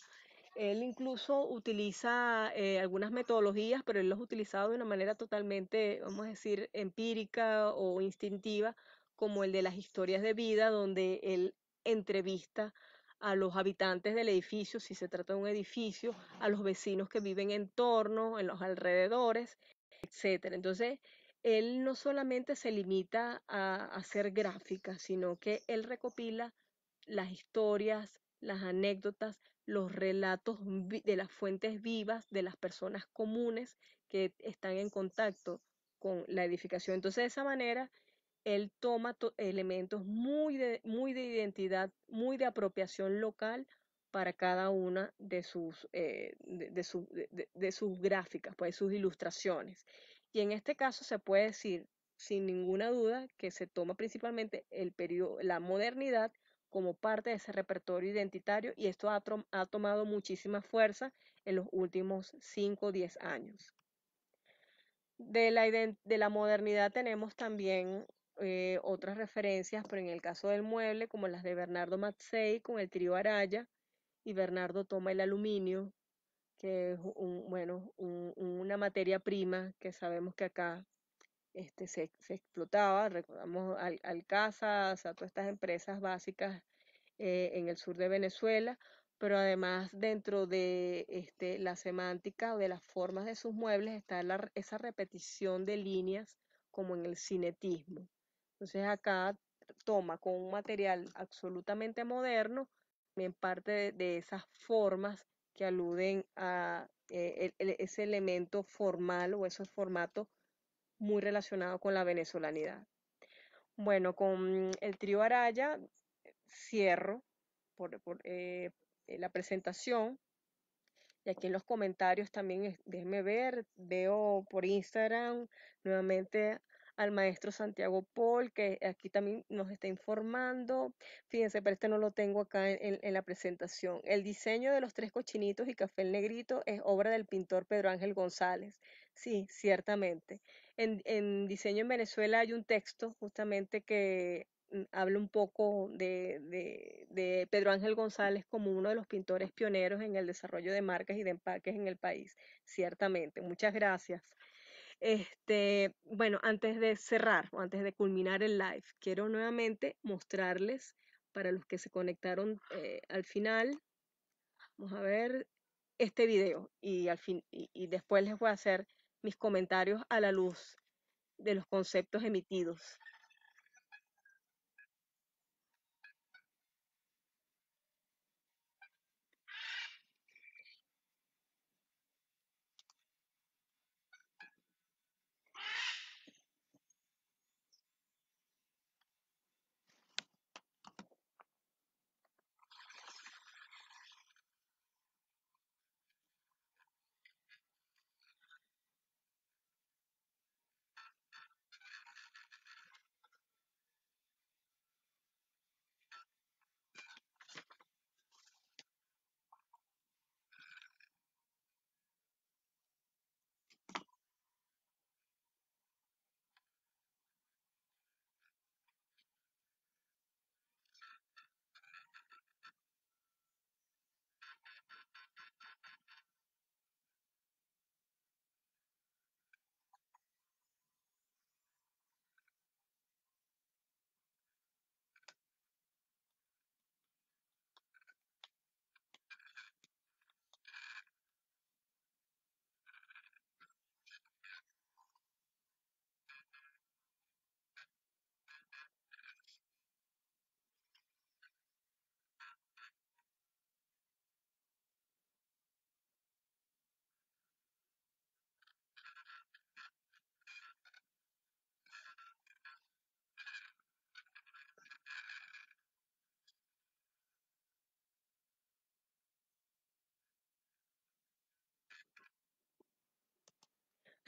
Él incluso utiliza eh, algunas metodologías, pero él los ha utilizado de una manera totalmente, vamos a decir, empírica o instintiva, como el de las historias de vida, donde él entrevista a los habitantes del edificio, si se trata de un edificio, a los vecinos que viven en torno, en los alrededores, etcétera. Entonces, él no solamente se limita a hacer gráficas, sino que él recopila las historias, las anécdotas, los relatos de las fuentes vivas de las personas comunes que están en contacto con la edificación. Entonces, de esa manera, él toma elementos muy de, muy de identidad, muy de apropiación local para cada una de sus, eh, de, sus gráficas, pues sus ilustraciones. Y en este caso se puede decir sin ninguna duda que se toma principalmente el periodo, la modernidad como parte de ese repertorio identitario y esto ha, ha tomado muchísima fuerza en los últimos 5 o 10 años. De la, de la modernidad tenemos también eh, otras referencias, pero en el caso del mueble, como las de Bernardo Mazzei con el trío Araya, y Bernardo toma el aluminio, que es un, bueno, una materia prima que sabemos que acá este, se, explotaba, recordamos Al, Alcázar, o todas estas empresas básicas eh, en el sur de Venezuela, pero además dentro de este, la semántica o de las formas de sus muebles está esa repetición de líneas como en el cinetismo. Entonces acá toma con un material absolutamente moderno, también parte de, esas formas que aluden a eh, ese elemento formal o ese formato muy relacionado con la venezolanidad. Bueno, con el trío Araya cierro por, eh, la presentación. Y aquí en los comentarios también déjenme ver, veo por Instagram nuevamente al maestro Santiago Paul, que aquí también nos está informando. Fíjense, pero este no lo tengo acá en, la presentación. El diseño de los tres cochinitos y café el negrito es obra del pintor Pedro Ángel González. Sí, ciertamente. En, diseño en Venezuela hay un texto justamente que mm, habla un poco de, Pedro Ángel González como uno de los pintores pioneros en el desarrollo de marcas y de empaques en el país, ciertamente. Muchas gracias. Este, bueno, antes de cerrar o antes de culminar el live, quiero nuevamente mostrarles para los que se conectaron eh, al final, vamos a ver este video y, al fin, y después les voy a hacer mis comentarios a la luz de los conceptos emitidos.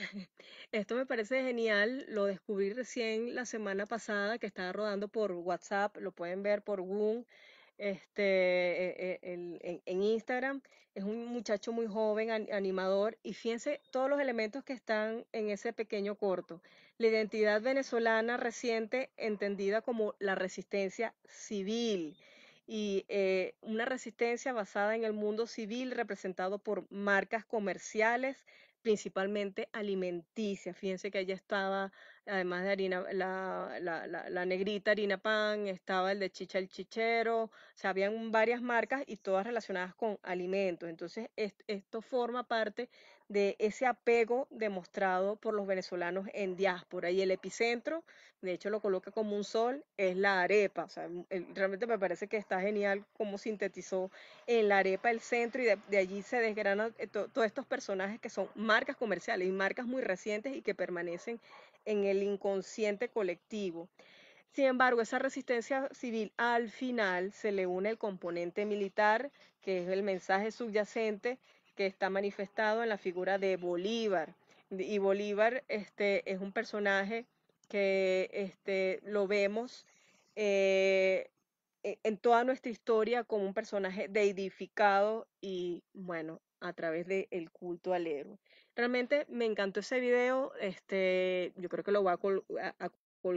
*laughs* Esto me parece genial, lo descubrí recién la semana pasada que estaba rodando por WhatsApp, lo pueden ver por Google, este, e, e, en, Instagram. Es un muchacho muy joven, animador, y fíjense todos los elementos que están en ese pequeño corto. La identidad venezolana reciente entendida como la resistencia civil y eh, una resistencia basada en el mundo civil representado por marcas comerciales, principalmente alimenticia. Fíjense que allá estaba, además de harina, la, la, la, negrita harina pan, estaba el de chicha el chichero, o sea, habían varias marcas y todas relacionadas con alimentos. Entonces, esto forma parte de ese apego demostrado por los venezolanos en diáspora. Y el epicentro, de hecho lo coloca como un sol, es la arepa. O sea, realmente me parece que está genial cómo sintetizó en la arepa el centro y de, allí se desgranan eh, todos estos personajes que son marcas comerciales y marcas muy recientes y que permanecen en el inconsciente colectivo. Sin embargo, esa resistencia civil al final se le une el componente militar, que es el mensaje subyacente que está manifestado en la figura de Bolívar. Y Bolívar este, es un personaje que este, lo vemos eh, e, en toda nuestra historia como un personaje deidificado y bueno, a través del culto al héroe. Realmente me encantó ese video, este, yo creo que lo voy a, colocar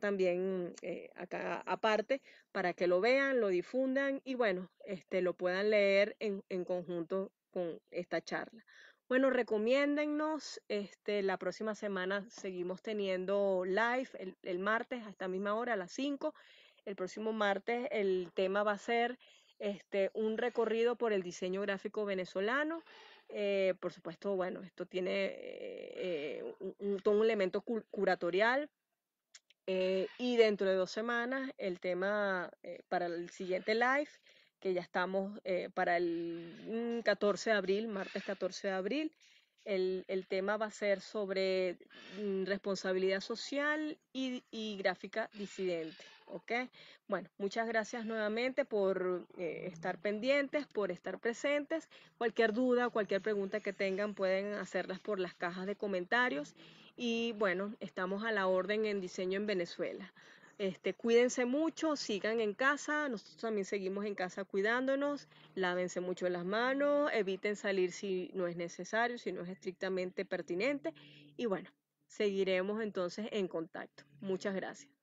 también eh, acá aparte para que lo vean, lo difundan y bueno, este, lo puedan leer en, en conjunto con esta charla. Bueno, recomiéndennos. Este, la próxima semana seguimos teniendo live el, martes a esta misma hora, a las 5. El próximo martes el tema va a ser este, un recorrido por el diseño gráfico venezolano. Eh, por supuesto, bueno, esto tiene eh, un, todo un elemento curatorial. Eh, y dentro de dos semanas el tema para el siguiente live que ya estamos eh, para el 14 mm, de abril, martes 14 de abril. El, el tema va a ser sobre mm, responsabilidad social y, y, gráfica disidente. ¿ok? Bueno, muchas gracias nuevamente por eh, estar pendientes, por estar presentes. Cualquier duda, cualquier pregunta que tengan pueden hacerlas por las cajas de comentarios. Y bueno, estamos a la orden en diseño en Venezuela. Este, cuídense mucho, sigan en casa, nosotros también seguimos en casa cuidándonos, lávense mucho las manos, eviten salir si no es necesario, si no es estrictamente pertinente y bueno, seguiremos entonces en contacto. Muchas gracias.